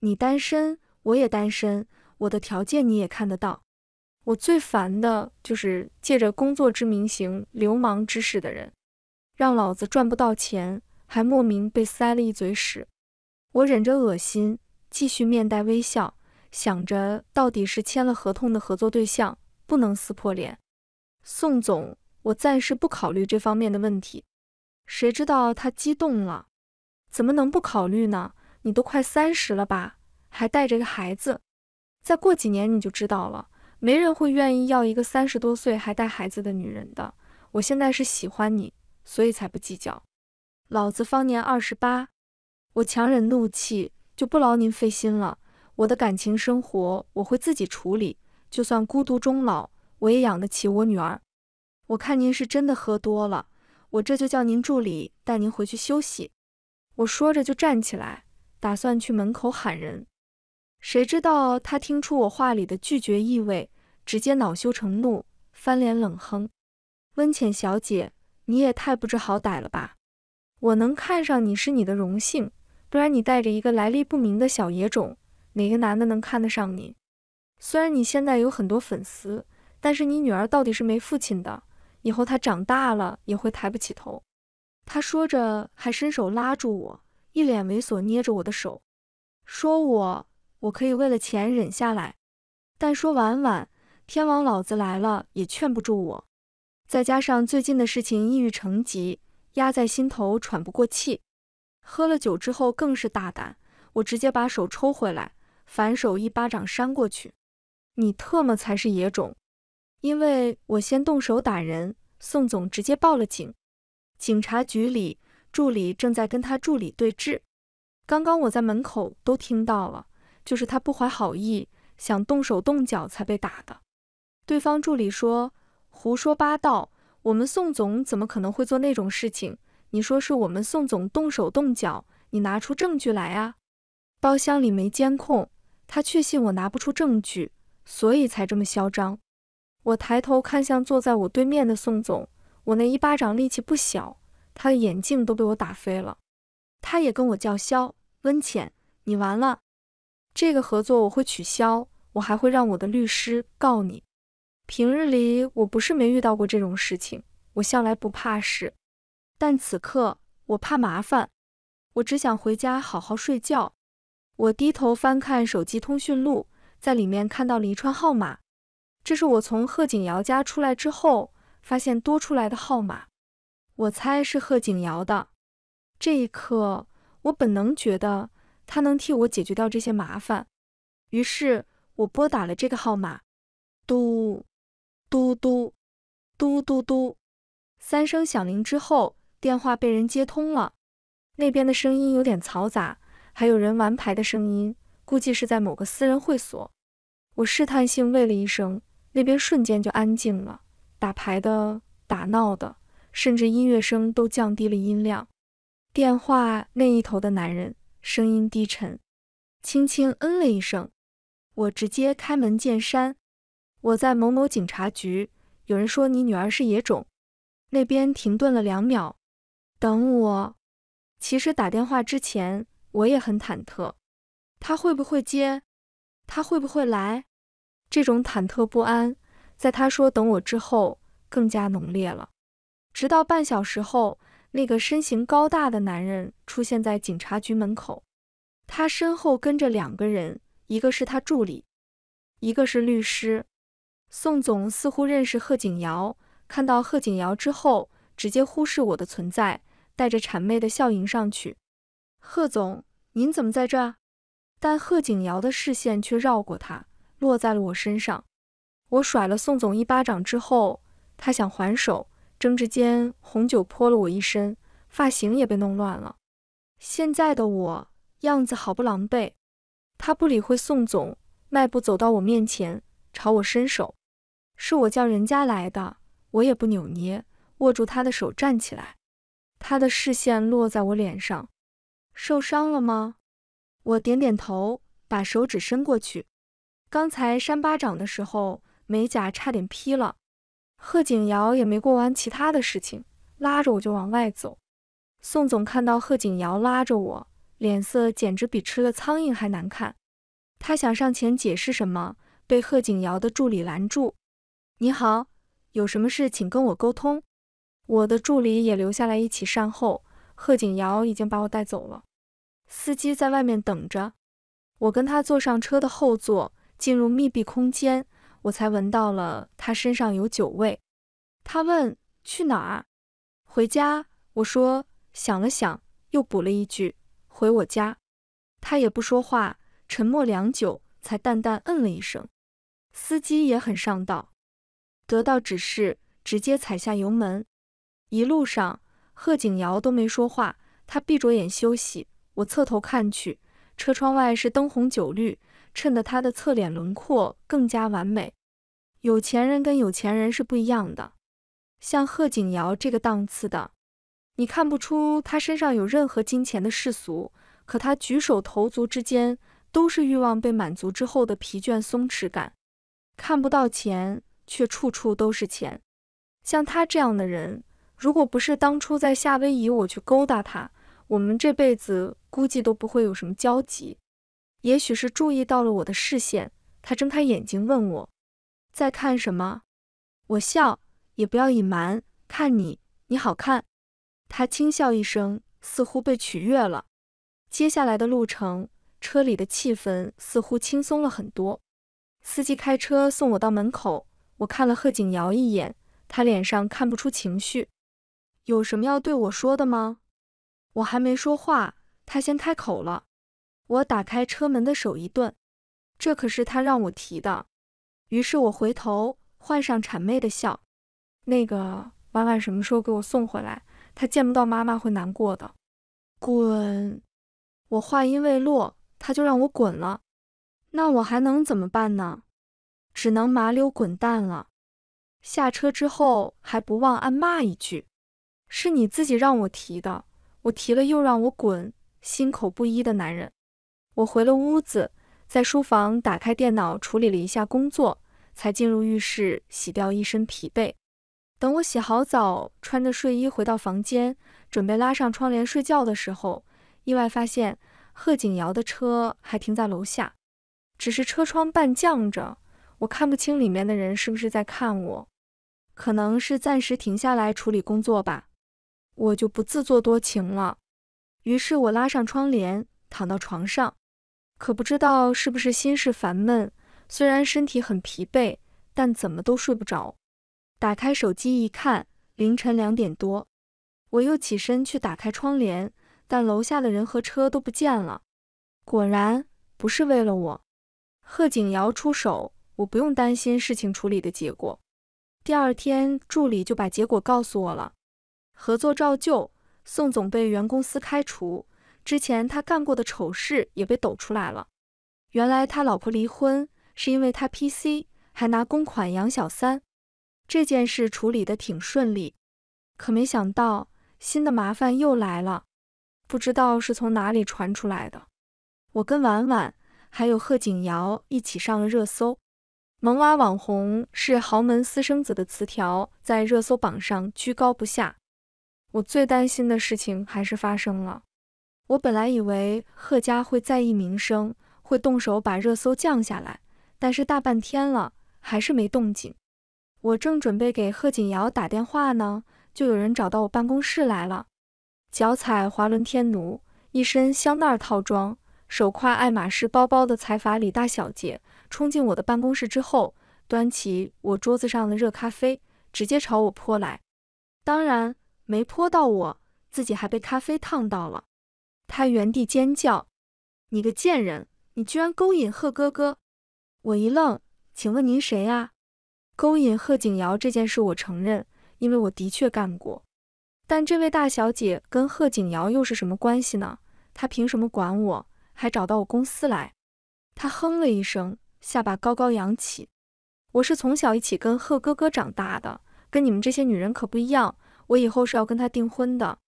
你单身，我也单身，我的条件你也看得到。我最烦的就是借着工作之名行流氓之事的人，让老子赚不到钱，还莫名被塞了一嘴屎。我忍着恶心，继续面带微笑，想着到底是签了合同的合作对象，不能撕破脸。宋总，我暂时不考虑这方面的问题。谁知道他激动了，怎么能不考虑呢？你都快三十了吧，还带着个孩子，再过几年你就知道了。没人会愿意要一个三十多岁还带孩子的女人的。我现在是喜欢你，所以才不计较。老子方年二十八，我强忍怒气，就不劳您费心了。我的感情生活我会自己处理，就算孤独终老，我也养得起我女儿。我看您是真的喝多了，我这就叫您助理带您回去休息。我说着就站起来，打算去门口喊人。谁知道他听出我话里的拒绝意味。直接恼羞成怒，翻脸冷哼：“温浅小姐，你也太不知好歹了吧！我能看上你是你的荣幸，不然你带着一个来历不明的小野种，哪个男的能看得上你？虽然你现在有很多粉丝，但是你女儿到底是没父亲的，以后他长大了也会抬不起头。”他说着，还伸手拉住我，一脸猥琐，捏着我的手，说：“我我可以为了钱忍下来，但说晚晚。”天王老子来了也劝不住我，再加上最近的事情抑郁成疾，压在心头喘不过气。喝了酒之后更是大胆，我直接把手抽回来，反手一巴掌扇过去。你特么才是野种！因为我先动手打人，宋总直接报了警。警察局里，助理正在跟他助理对峙。刚刚我在门口都听到了，就是他不怀好意，想动手动脚才被打的。对方助理说：“胡说八道！我们宋总怎么可能会做那种事情？你说是我们宋总动手动脚，你拿出证据来啊！包厢里没监控，他确信我拿不出证据，所以才这么嚣张。”我抬头看向坐在我对面的宋总，我那一巴掌力气不小，他的眼镜都被我打飞了。他也跟我叫嚣：“温浅，你完了！这个合作我会取消，我还会让我的律师告你。”平日里我不是没遇到过这种事情，我向来不怕事，但此刻我怕麻烦，我只想回家好好睡觉。我低头翻看手机通讯录，在里面看到了一串号码，这是我从贺景瑶家出来之后发现多出来的号码，我猜是贺景瑶的。这一刻，我本能觉得他能替我解决掉这些麻烦，于是我拨打了这个号码，嘟。嘟嘟嘟嘟嘟，三声响铃之后，电话被人接通了。那边的声音有点嘈杂，还有人玩牌的声音，估计是在某个私人会所。我试探性喂了一声，那边瞬间就安静了，打牌的、打闹的，甚至音乐声都降低了音量。电话那一头的男人声音低沉，轻轻嗯了一声。我直接开门见山：“我在某某警察局，有人说你女儿是野种。”那边停顿了两秒，等我。其实打电话之前我也很忐忑，他会不会接？他会不会来？这种忐忑不安，在他说等我之后更加浓烈了。直到半小时后。那个身形高大的男人出现在警察局门口，他身后跟着两个人，一个是他助理，一个是律师。宋总似乎认识贺景瑶，看到贺景瑶之后，直接忽视我的存在，带着谄媚的笑迎上去。贺总，您怎么在这？但贺景瑶的视线却绕过他，落在了我身上。我甩了宋总一巴掌之后，他想还手。争执间，红酒泼了我一身，发型也被弄乱了。现在的我样子好不狼狈。他不理会宋总，迈步走到我面前，朝我伸手。是我叫人家来的，我也不扭捏，握住他的手站起来。他的视线落在我脸上，受伤了吗？我点点头，把手指伸过去。刚才扇巴掌的时候，美甲差点劈了。贺景瑶也没过完其他的事情，拉着我就往外走。宋总看到贺景瑶拉着我，脸色简直比吃了苍蝇还难看。他想上前解释什么，被贺景瑶的助理拦住。你好，有什么事请跟我沟通。我的助理也留下来一起善后。贺景瑶已经把我带走了，司机在外面等着。我跟他坐上车的后座，进入密闭空间。我才闻到了他身上有酒味。他问去哪儿？回家。我说想了想，又补了一句回我家。他也不说话，沉默良久，才淡淡嗯了一声。司机也很上道，得到指示直接踩下油门。一路上，贺景瑶都没说话，他闭着眼休息。我侧头看去，车窗外是灯红酒绿。衬得他的侧脸轮廓更加完美。有钱人跟有钱人是不一样的，像贺景瑶这个档次的，你看不出他身上有任何金钱的世俗，可他举手投足之间都是欲望被满足之后的疲倦松弛感。看不到钱，却处处都是钱。像他这样的人，如果不是当初在夏威夷我去勾搭他，我们这辈子估计都不会有什么交集。也许是注意到了我的视线，他睁开眼睛问我，在看什么？我笑，也不要隐瞒，看你，你好看。他轻笑一声，似乎被取悦了。接下来的路程，车里的气氛似乎轻松了很多。司机开车送我到门口，我看了贺景瑶一眼，他脸上看不出情绪。有什么要对我说的吗？我还没说话，他先开口了。我打开车门的手一顿，这可是他让我提的。于是我回头换上谄媚的笑。那个婉婉什么时候给我送回来？他见不到妈妈会难过的。滚！我话音未落，他就让我滚了。那我还能怎么办呢？只能麻溜滚蛋了。下车之后还不忘暗骂一句：“是你自己让我提的，我提了又让我滚，心口不一的男人。”我回了屋子，在书房打开电脑处理了一下工作，才进入浴室洗掉一身疲惫。等我洗好澡，穿着睡衣回到房间，准备拉上窗帘睡觉的时候，意外发现贺景瑶的车还停在楼下，只是车窗半降着，我看不清里面的人是不是在看我，可能是暂时停下来处理工作吧。我就不自作多情了，于是我拉上窗帘，躺到床上。可不知道是不是心事烦闷，虽然身体很疲惫，但怎么都睡不着。打开手机一看，凌晨两点多。我又起身去打开窗帘，但楼下的人和车都不见了。果然不是为了我，贺景瑶出手，我不用担心事情处理的结果。第二天，助理就把结果告诉我了，合作照旧，宋总被原公司开除。之前他干过的丑事也被抖出来了。原来他老婆离婚是因为他 PC，还拿公款养小三。这件事处理的挺顺利，可没想到新的麻烦又来了。不知道是从哪里传出来的。我跟婉婉还有贺景瑶一起上了热搜。萌娃网红是豪门私生子的词条在热搜榜上居高不下。我最担心的事情还是发生了。我本来以为贺家会在意名声，会动手把热搜降下来，但是大半天了还是没动静。我正准备给贺锦瑶打电话呢，就有人找到我办公室来了。脚踩华伦天奴，一身香奈儿套装，手挎爱马仕包包的财阀李大小姐冲进我的办公室之后，端起我桌子上的热咖啡，直接朝我泼来。当然。没泼到我，自己还被咖啡烫到了。他原地尖叫：“你个贱人，你居然勾引贺哥哥！”我一愣：“请问您谁啊？”勾引贺景瑶这件事我承认，因为我的确干过。但这位大小姐跟贺景瑶又是什么关系呢？她凭什么管我，还找到我公司来？她哼了一声，下巴高高扬起：“我是从小一起跟贺哥哥长大的，跟你们这些女人可不一样。”我以后是要跟他订婚的。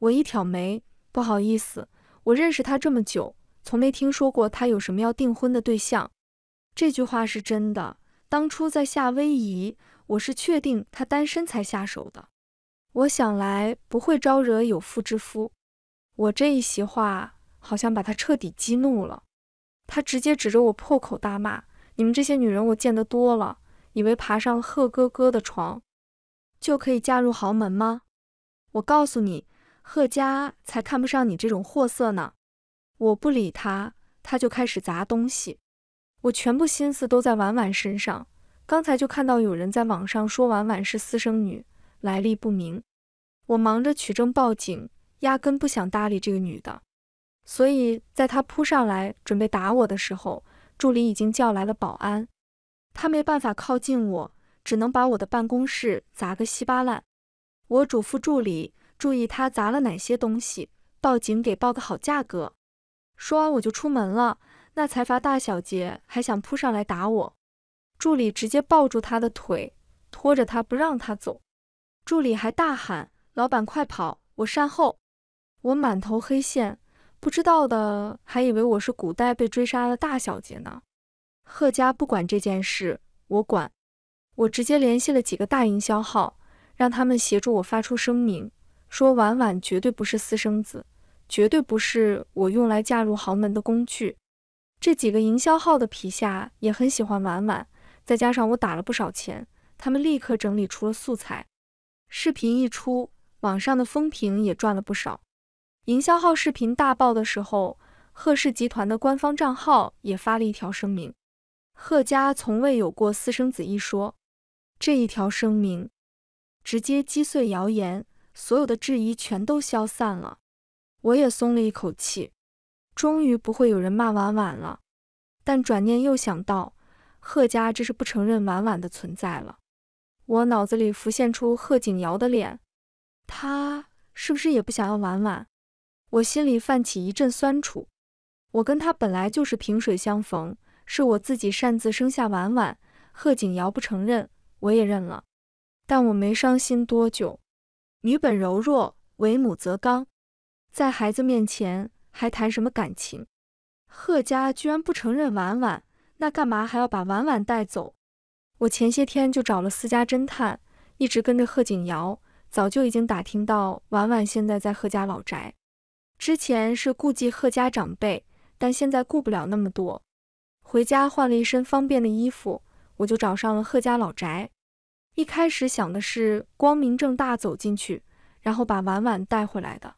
我一挑眉，不好意思，我认识他这么久，从没听说过他有什么要订婚的对象。这句话是真的。当初在夏威夷，我是确定他单身才下手的。我想来不会招惹有妇之夫。我这一席话好像把他彻底激怒了。他直接指着我破口大骂：“你们这些女人我见得多了，以为爬上贺哥哥的床。”就可以嫁入豪门吗？我告诉你，贺家才看不上你这种货色呢。我不理他，他就开始砸东西。我全部心思都在婉婉身上。刚才就看到有人在网上说婉婉是私生女，来历不明。我忙着取证报警，压根不想搭理这个女的。所以在他扑上来准备打我的时候，助理已经叫来了保安。他没办法靠近我。只能把我的办公室砸个稀巴烂。我嘱咐助理注意他砸了哪些东西，报警给报个好价格。说完我就出门了。那财阀大小姐还想扑上来打我，助理直接抱住她的腿，拖着她不让她走。助理还大喊：“老板快跑，我善后！”我满头黑线，不知道的还以为我是古代被追杀的大小姐呢。贺家不管这件事，我管。我直接联系了几个大营销号，让他们协助我发出声明，说婉婉绝对不是私生子，绝对不是我用来嫁入豪门的工具。这几个营销号的皮下也很喜欢婉婉，再加上我打了不少钱，他们立刻整理出了素材。视频一出，网上的风评也赚了不少。营销号视频大爆的时候，贺氏集团的官方账号也发了一条声明：贺家从未有过私生子一说。这一条声明直接击碎谣言，所有的质疑全都消散了。我也松了一口气，终于不会有人骂婉婉了。但转念又想到，贺家这是不承认婉婉的存在了。我脑子里浮现出贺景瑶的脸，他是不是也不想要婉婉？我心里泛起一阵酸楚。我跟他本来就是萍水相逢，是我自己擅自生下婉婉，贺景瑶不承认。我也认了，但我没伤心多久。女本柔弱，为母则刚，在孩子面前还谈什么感情？贺家居然不承认婉婉，那干嘛还要把婉婉带走？我前些天就找了私家侦探，一直跟着贺景瑶，早就已经打听到婉婉现在在贺家老宅。之前是顾忌贺家长辈，但现在顾不了那么多，回家换了一身方便的衣服。我就找上了贺家老宅，一开始想的是光明正大走进去，然后把婉婉带回来的。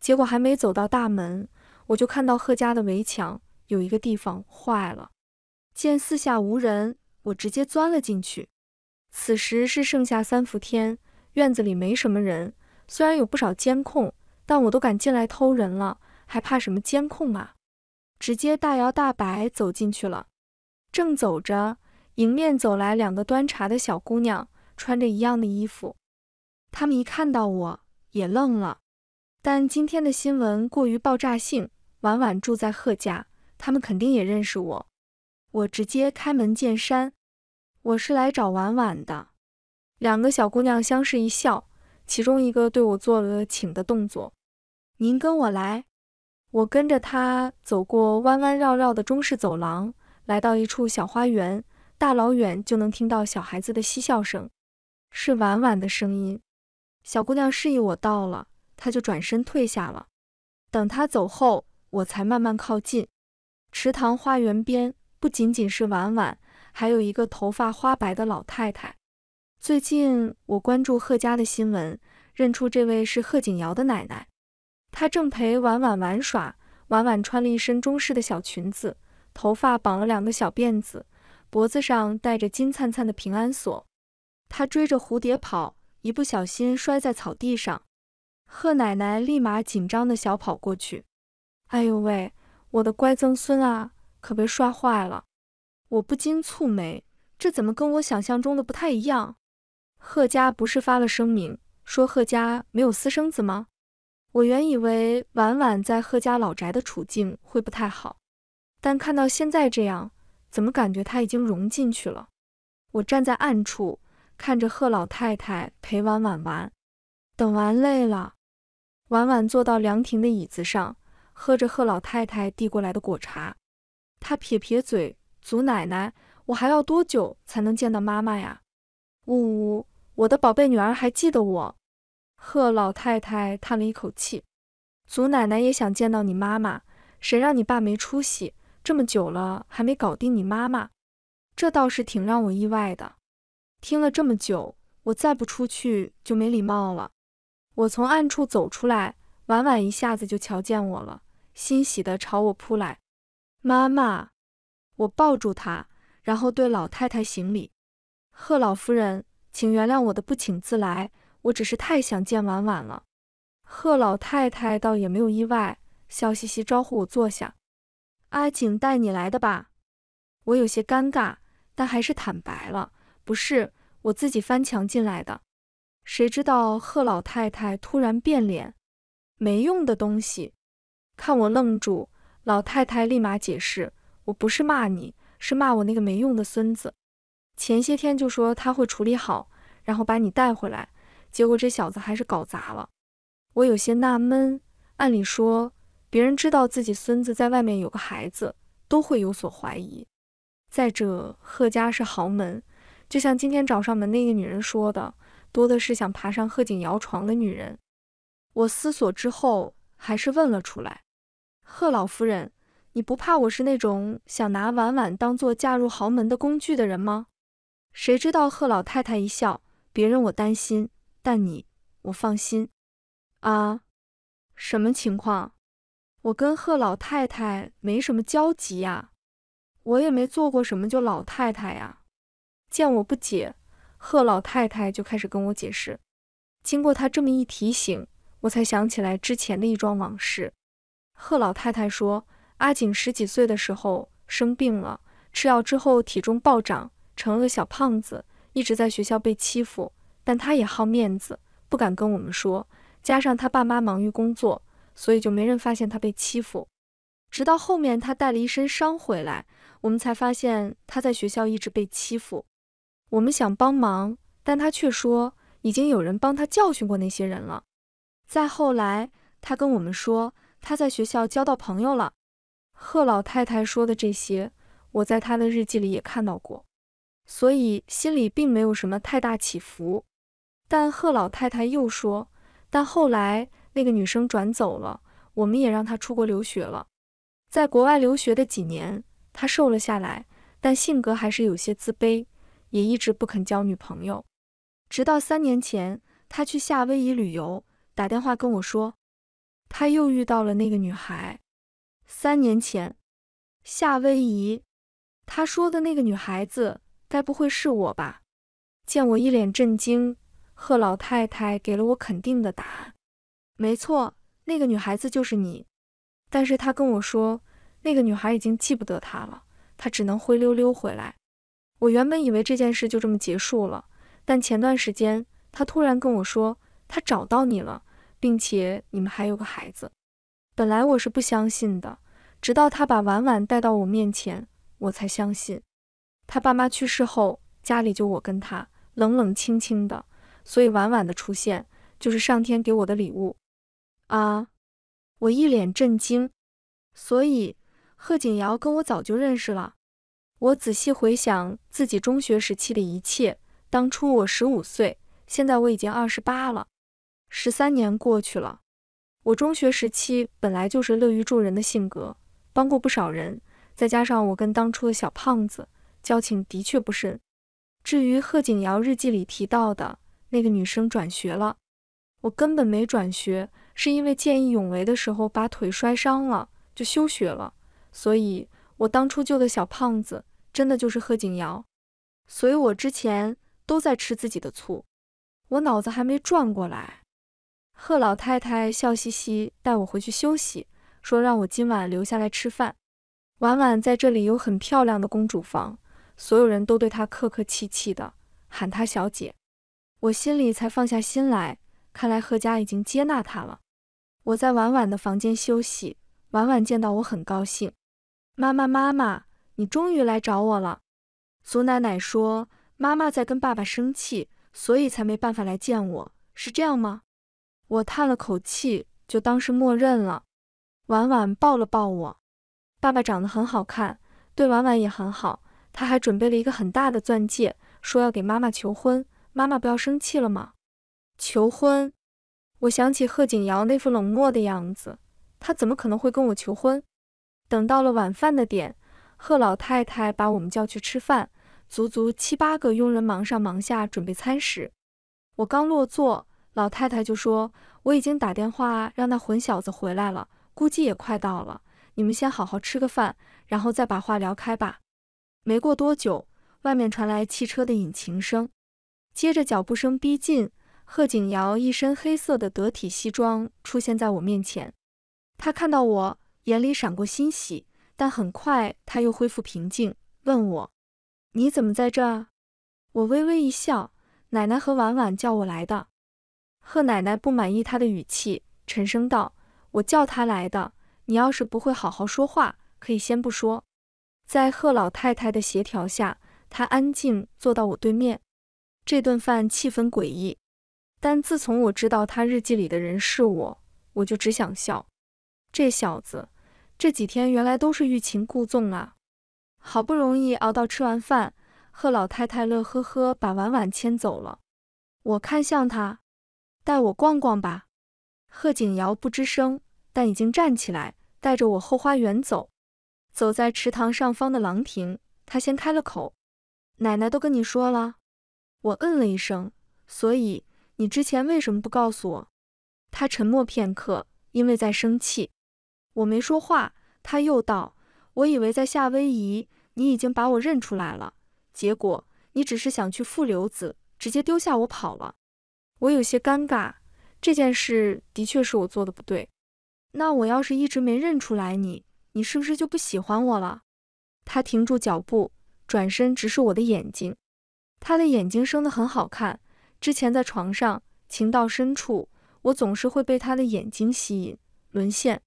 结果还没走到大门，我就看到贺家的围墙有一个地方坏了。见四下无人，我直接钻了进去。此时是盛夏三伏天，院子里没什么人，虽然有不少监控，但我都敢进来偷人了，还怕什么监控啊？直接大摇大摆走进去了。正走着。迎面走来两个端茶的小姑娘，穿着一样的衣服。她们一看到我也愣了，但今天的新闻过于爆炸性，婉婉住在贺家，她们肯定也认识我。我直接开门见山，我是来找婉婉的。两个小姑娘相视一笑，其中一个对我做了请的动作。您跟我来。我跟着她走过弯弯绕绕的中式走廊，来到一处小花园，大老远就能听到小孩子的嬉笑声，是婉婉的声音。小姑娘示意我到了，她就转身退下了。等她走后，我才慢慢靠近。池塘花园边不仅仅是婉婉，还有一个头发花白的老太太。最近我关注贺家的新闻，认出这位是贺景瑶的奶奶。她正陪婉婉玩耍，婉婉穿了一身中式的小裙子，头发绑了两个小辫子，脖子上戴着金灿灿的平安锁。他追着蝴蝶跑，一不小心摔在草地上，贺奶奶立马紧张的小跑过去。哎呦喂，我的乖曾孙啊，可被摔坏了！我不禁蹙眉，这怎么跟我想象中的不太一样？贺家不是发了声明说贺家没有私生子吗？我原以为婉婉在贺家老宅的处境会不太好，但看到现在这样，怎么感觉她已经融进去了？我站在暗处，看着贺老太太陪婉婉玩，等玩累了，婉婉坐到凉亭的椅子上，喝着贺老太太递过来的果茶。她撇撇嘴：“祖奶奶，我还要多久才能见到妈妈呀？”呜呜，我的宝贝女儿还记得我。贺老太太叹了一口气：“祖奶奶也想见到你妈妈，谁让你爸没出息，这么久了还没搞定你妈妈？这倒是挺让我意外的。听了这么久，我再不出去就没礼貌了。”我从暗处走出来，婉婉一下子就瞧见我了，欣喜地朝我扑来：“妈妈！”我抱住她，然后对老太太行礼：“贺老夫人，请原谅我的不请自来。”我只是太想见婉婉了，贺老太太倒也没有意外，笑嘻嘻招呼我坐下。阿景带你来的吧？我有些尴尬，但还是坦白了，不是我自己翻墙进来的。谁知道贺老太太突然变脸，没用的东西！看我愣住，老太太立马解释：我不是骂你，是骂我那个没用的孙子。前些天就说他会处理好，然后把你带回来。结果这小子还是搞砸了，我有些纳闷。按理说，别人知道自己孙子在外面有个孩子，都会有所怀疑。再者，贺家是豪门，就像今天找上门那个女人说的，多的是想爬上贺景瑶床的女人。我思索之后，还是问了出来：“贺老夫人，你不怕我是那种想拿婉婉当做嫁入豪门的工具的人吗？”谁知道贺老太太一笑：“别人我担心。”但你，我放心。啊，什么情况？我跟贺老太太没什么交集呀，我也没做过什么就老太太呀。见我不解，贺老太太就开始跟我解释。经过她这么一提醒，我才想起来之前的一桩往事。贺老太太说，阿景十几岁的时候生病了，吃药之后体重暴涨，成了个小胖子，一直在学校被欺负。但他也好面子，不敢跟我们说。加上他爸妈忙于工作，所以就没人发现他被欺负。直到后面他带了一身伤回来，我们才发现他在学校一直被欺负。我们想帮忙，但他却说已经有人帮他教训过那些人了。再后来，他跟我们说他在学校交到朋友了。贺老太太说的这些，我在他的日记里也看到过，所以心里并没有什么太大起伏。但贺老太太又说：“但后来那个女生转走了，我们也让她出国留学了。在国外留学的几年，她瘦了下来，但性格还是有些自卑，也一直不肯交女朋友。直到三年前，她去夏威夷旅游，打电话跟我说，她又遇到了那个女孩。三年前，夏威夷，她说的那个女孩子，该不会是我吧？见我一脸震惊。”贺老太太给了我肯定的答案，没错，那个女孩子就是你。但是她跟我说，那个女孩已经记不得她了，她只能灰溜溜回来。我原本以为这件事就这么结束了，但前段时间她突然跟我说，她找到你了，并且你们还有个孩子。本来我是不相信的，直到她把婉婉带到我面前，我才相信。她爸妈去世后，家里就我跟她，冷冷清清的。所以婉婉的出现就是上天给我的礼物，啊！我一脸震惊。所以贺景瑶跟我早就认识了。我仔细回想自己中学时期的一切，当初我十五岁，现在我已经二十八了，十三年过去了。我中学时期本来就是乐于助人的性格，帮过不少人，再加上我跟当初的小胖子交情的确不深。至于贺景瑶日记里提到的那个女生转学了，我根本没转学，是因为见义勇为的时候把腿摔伤了，就休学了。所以，我当初救的小胖子真的就是贺景瑶。所以我之前都在吃自己的醋，我脑子还没转过来。贺老太太笑嘻嘻带我回去休息，说让我今晚留下来吃饭。婉婉在这里有很漂亮的公主房，所有人都对她客客气气的，喊她小姐。我心里才放下心来，看来贺家已经接纳她了。我在婉婉的房间休息，婉婉见到我很高兴。妈妈，妈妈，你终于来找我了。祖奶奶说妈妈在跟爸爸生气，所以才没办法来见我，是这样吗？我叹了口气，就当是默认了。婉婉抱了抱我，爸爸长得很好看，对婉婉也很好。他还准备了一个很大的钻戒，说要给妈妈求婚。妈妈不要生气了吗？求婚？我想起贺景瑶那副冷漠的样子，他怎么可能会跟我求婚？等到了晚饭的点，贺老太太把我们叫去吃饭，足足七八个佣人忙上忙下准备餐食。我刚落座。老太太就说：“我已经打电话让那混小子回来了，估计也快到了。你们先好好吃个饭，然后再把话聊开吧。”没过多久，外面传来汽车的引擎声，接着脚步声逼近。贺景瑶一身黑色的得体西装出现在我面前。他看到我，眼里闪过欣喜，但很快他又恢复平静，问我：“你怎么在这？”我微微一笑：“奶奶和婉婉叫我来的。”贺奶奶不满意他的语气，沉声道：“我叫他来的。你要是不会好好说话，可以先不说。”在贺老太太的协调下，他安静坐到我对面。这顿饭气氛诡异，但自从我知道他日记里的人是我，我就只想笑。这小子这几天原来都是欲擒故纵啊！好不容易熬到吃完饭，贺老太太乐呵呵把婉婉牵走了。我看向他。带我逛逛吧。贺景瑶不吱声，但已经站起来，带着我后花园走。走在池塘上方的廊亭，他先开了口：“奶奶都跟你说了。”我嗯了一声。所以你之前为什么不告诉我？他沉默片刻，因为在生气。我没说话。他又道：“我以为在夏威夷，你已经把我认出来了，结果你只是想去富流子，直接丢下我跑了。”我有些尴尬，这件事的确是我做的不对。那我要是一直没认出来你，你是不是就不喜欢我了？他停住脚步，转身直视我的眼睛。他的眼睛生得很好看。之前在床上，情到深处，我总是会被他的眼睛吸引，沦陷。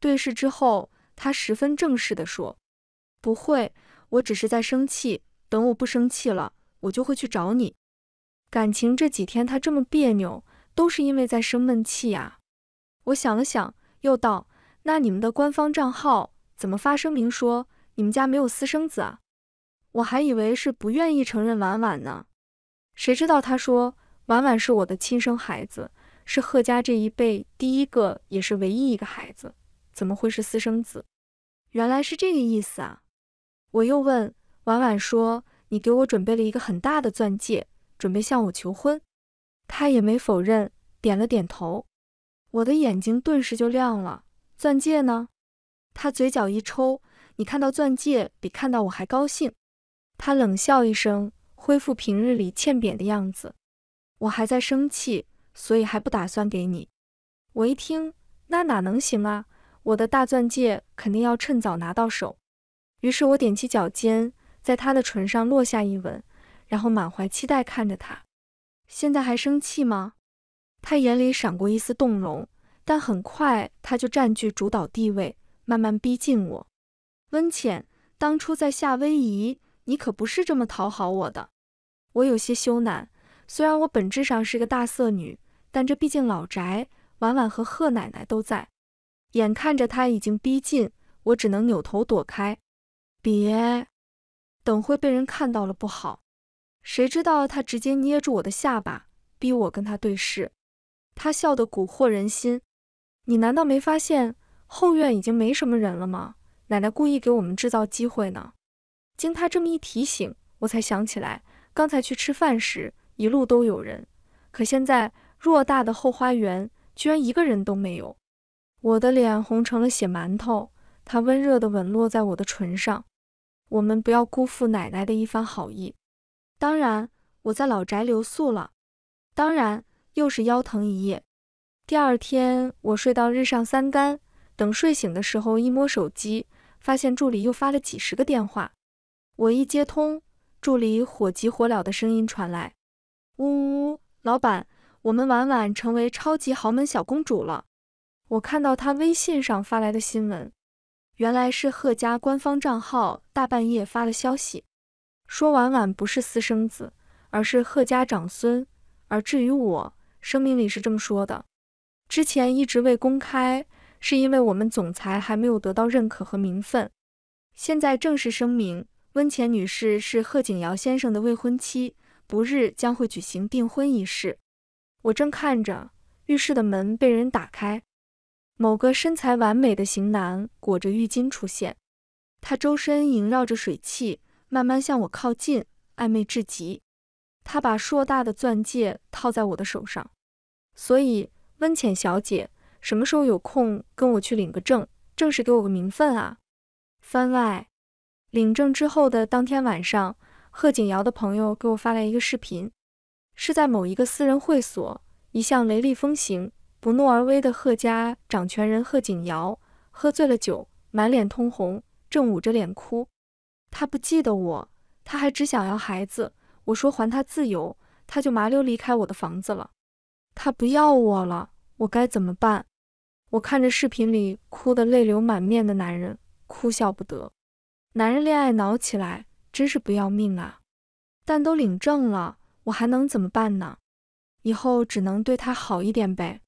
对视之后，他十分正式地说：“不会，我只是在生气。等我不生气了，我就会去找你。”感情这几天他这么别扭，都是因为在生闷气呀。我想了想，又道：“那你们的官方账号怎么发声明说你们家没有私生子啊？我还以为是不愿意承认婉婉呢。谁知道他说婉婉是我的亲生孩子，是贺家这一辈第一个也是唯一一个孩子，怎么会是私生子？原来是这个意思啊！我又问婉婉说：“你给我准备了一个很大的钻戒。”准备向我求婚，他也没否认，点了点头。我的眼睛顿时就亮了。钻戒呢？他嘴角一抽，你看到钻戒比看到我还高兴。他冷笑一声，恢复平日里欠扁的样子。我还在生气，所以还不打算给你。我一听，那哪能行啊？我的大钻戒肯定要趁早拿到手。于是我踮起脚尖，在他的唇上落下一吻。然后满怀期待看着他，现在还生气吗？他眼里闪过一丝动容，但很快他就占据主导地位，慢慢逼近我。温浅，当初在夏威夷，你可不是这么讨好我的。我有些羞赧，虽然我本质上是个大色女，但这毕竟老宅，婉婉和贺奶奶都在。眼看着他已经逼近，我只能扭头躲开。别，等会被人看到了不好。谁知道他直接捏住我的下巴，逼我跟他对视。他笑得蛊惑人心。你难道没发现后院已经没什么人了吗？奶奶故意给我们制造机会呢。经他这么一提醒，我才想起来，刚才去吃饭时一路都有人，可现在偌大的后花园居然一个人都没有。我的脸红成了血馒头，他温热的吻落在我的唇上。我们不要辜负奶奶的一番好意。当然，我在老宅留宿了。当然，又是腰疼一夜。第二天，我睡到日上三竿，等睡醒的时候，一摸手机，发现助理又发了几十个电话。我一接通，助理火急火燎的声音传来：“呜呜，老板，我们婉婉成为超级豪门小公主了。”我看到他微信上发来的新闻，原来是贺家官方账号大半夜发了消息，说婉婉不是私生子，而是贺家长孙。而至于我，声明里是这么说的：之前一直未公开，是因为我们总裁还没有得到认可和名分。现在正式声明。温浅女士是贺景尧先生的未婚妻，不日将会举行订婚仪式。我正看着浴室的门被人打开，某个身材完美的型男裹着浴巾出现，他周身萦绕着水汽，慢慢向我靠近，暧昧至极。他把硕大的钻戒套在我的手上，所以温浅小姐什么时候有空跟我去领个证，正式给我个名分啊？番外。领证之后的当天晚上，贺景尧的朋友给我发来一个视频，是在某一个私人会所，一向雷厉风行、不怒而威的贺家掌权人贺景尧喝醉了酒，满脸通红，正捂着脸哭。他不记得我，他还只想要孩子。我说还他自由，他就麻溜离开我的房子了。他不要我了，我该怎么办？我看着视频里哭得泪流满面的男人，哭笑不得。男人恋爱脑起来真是不要命啊！但都领证了，我还能怎么办呢？以后只能对他好一点呗。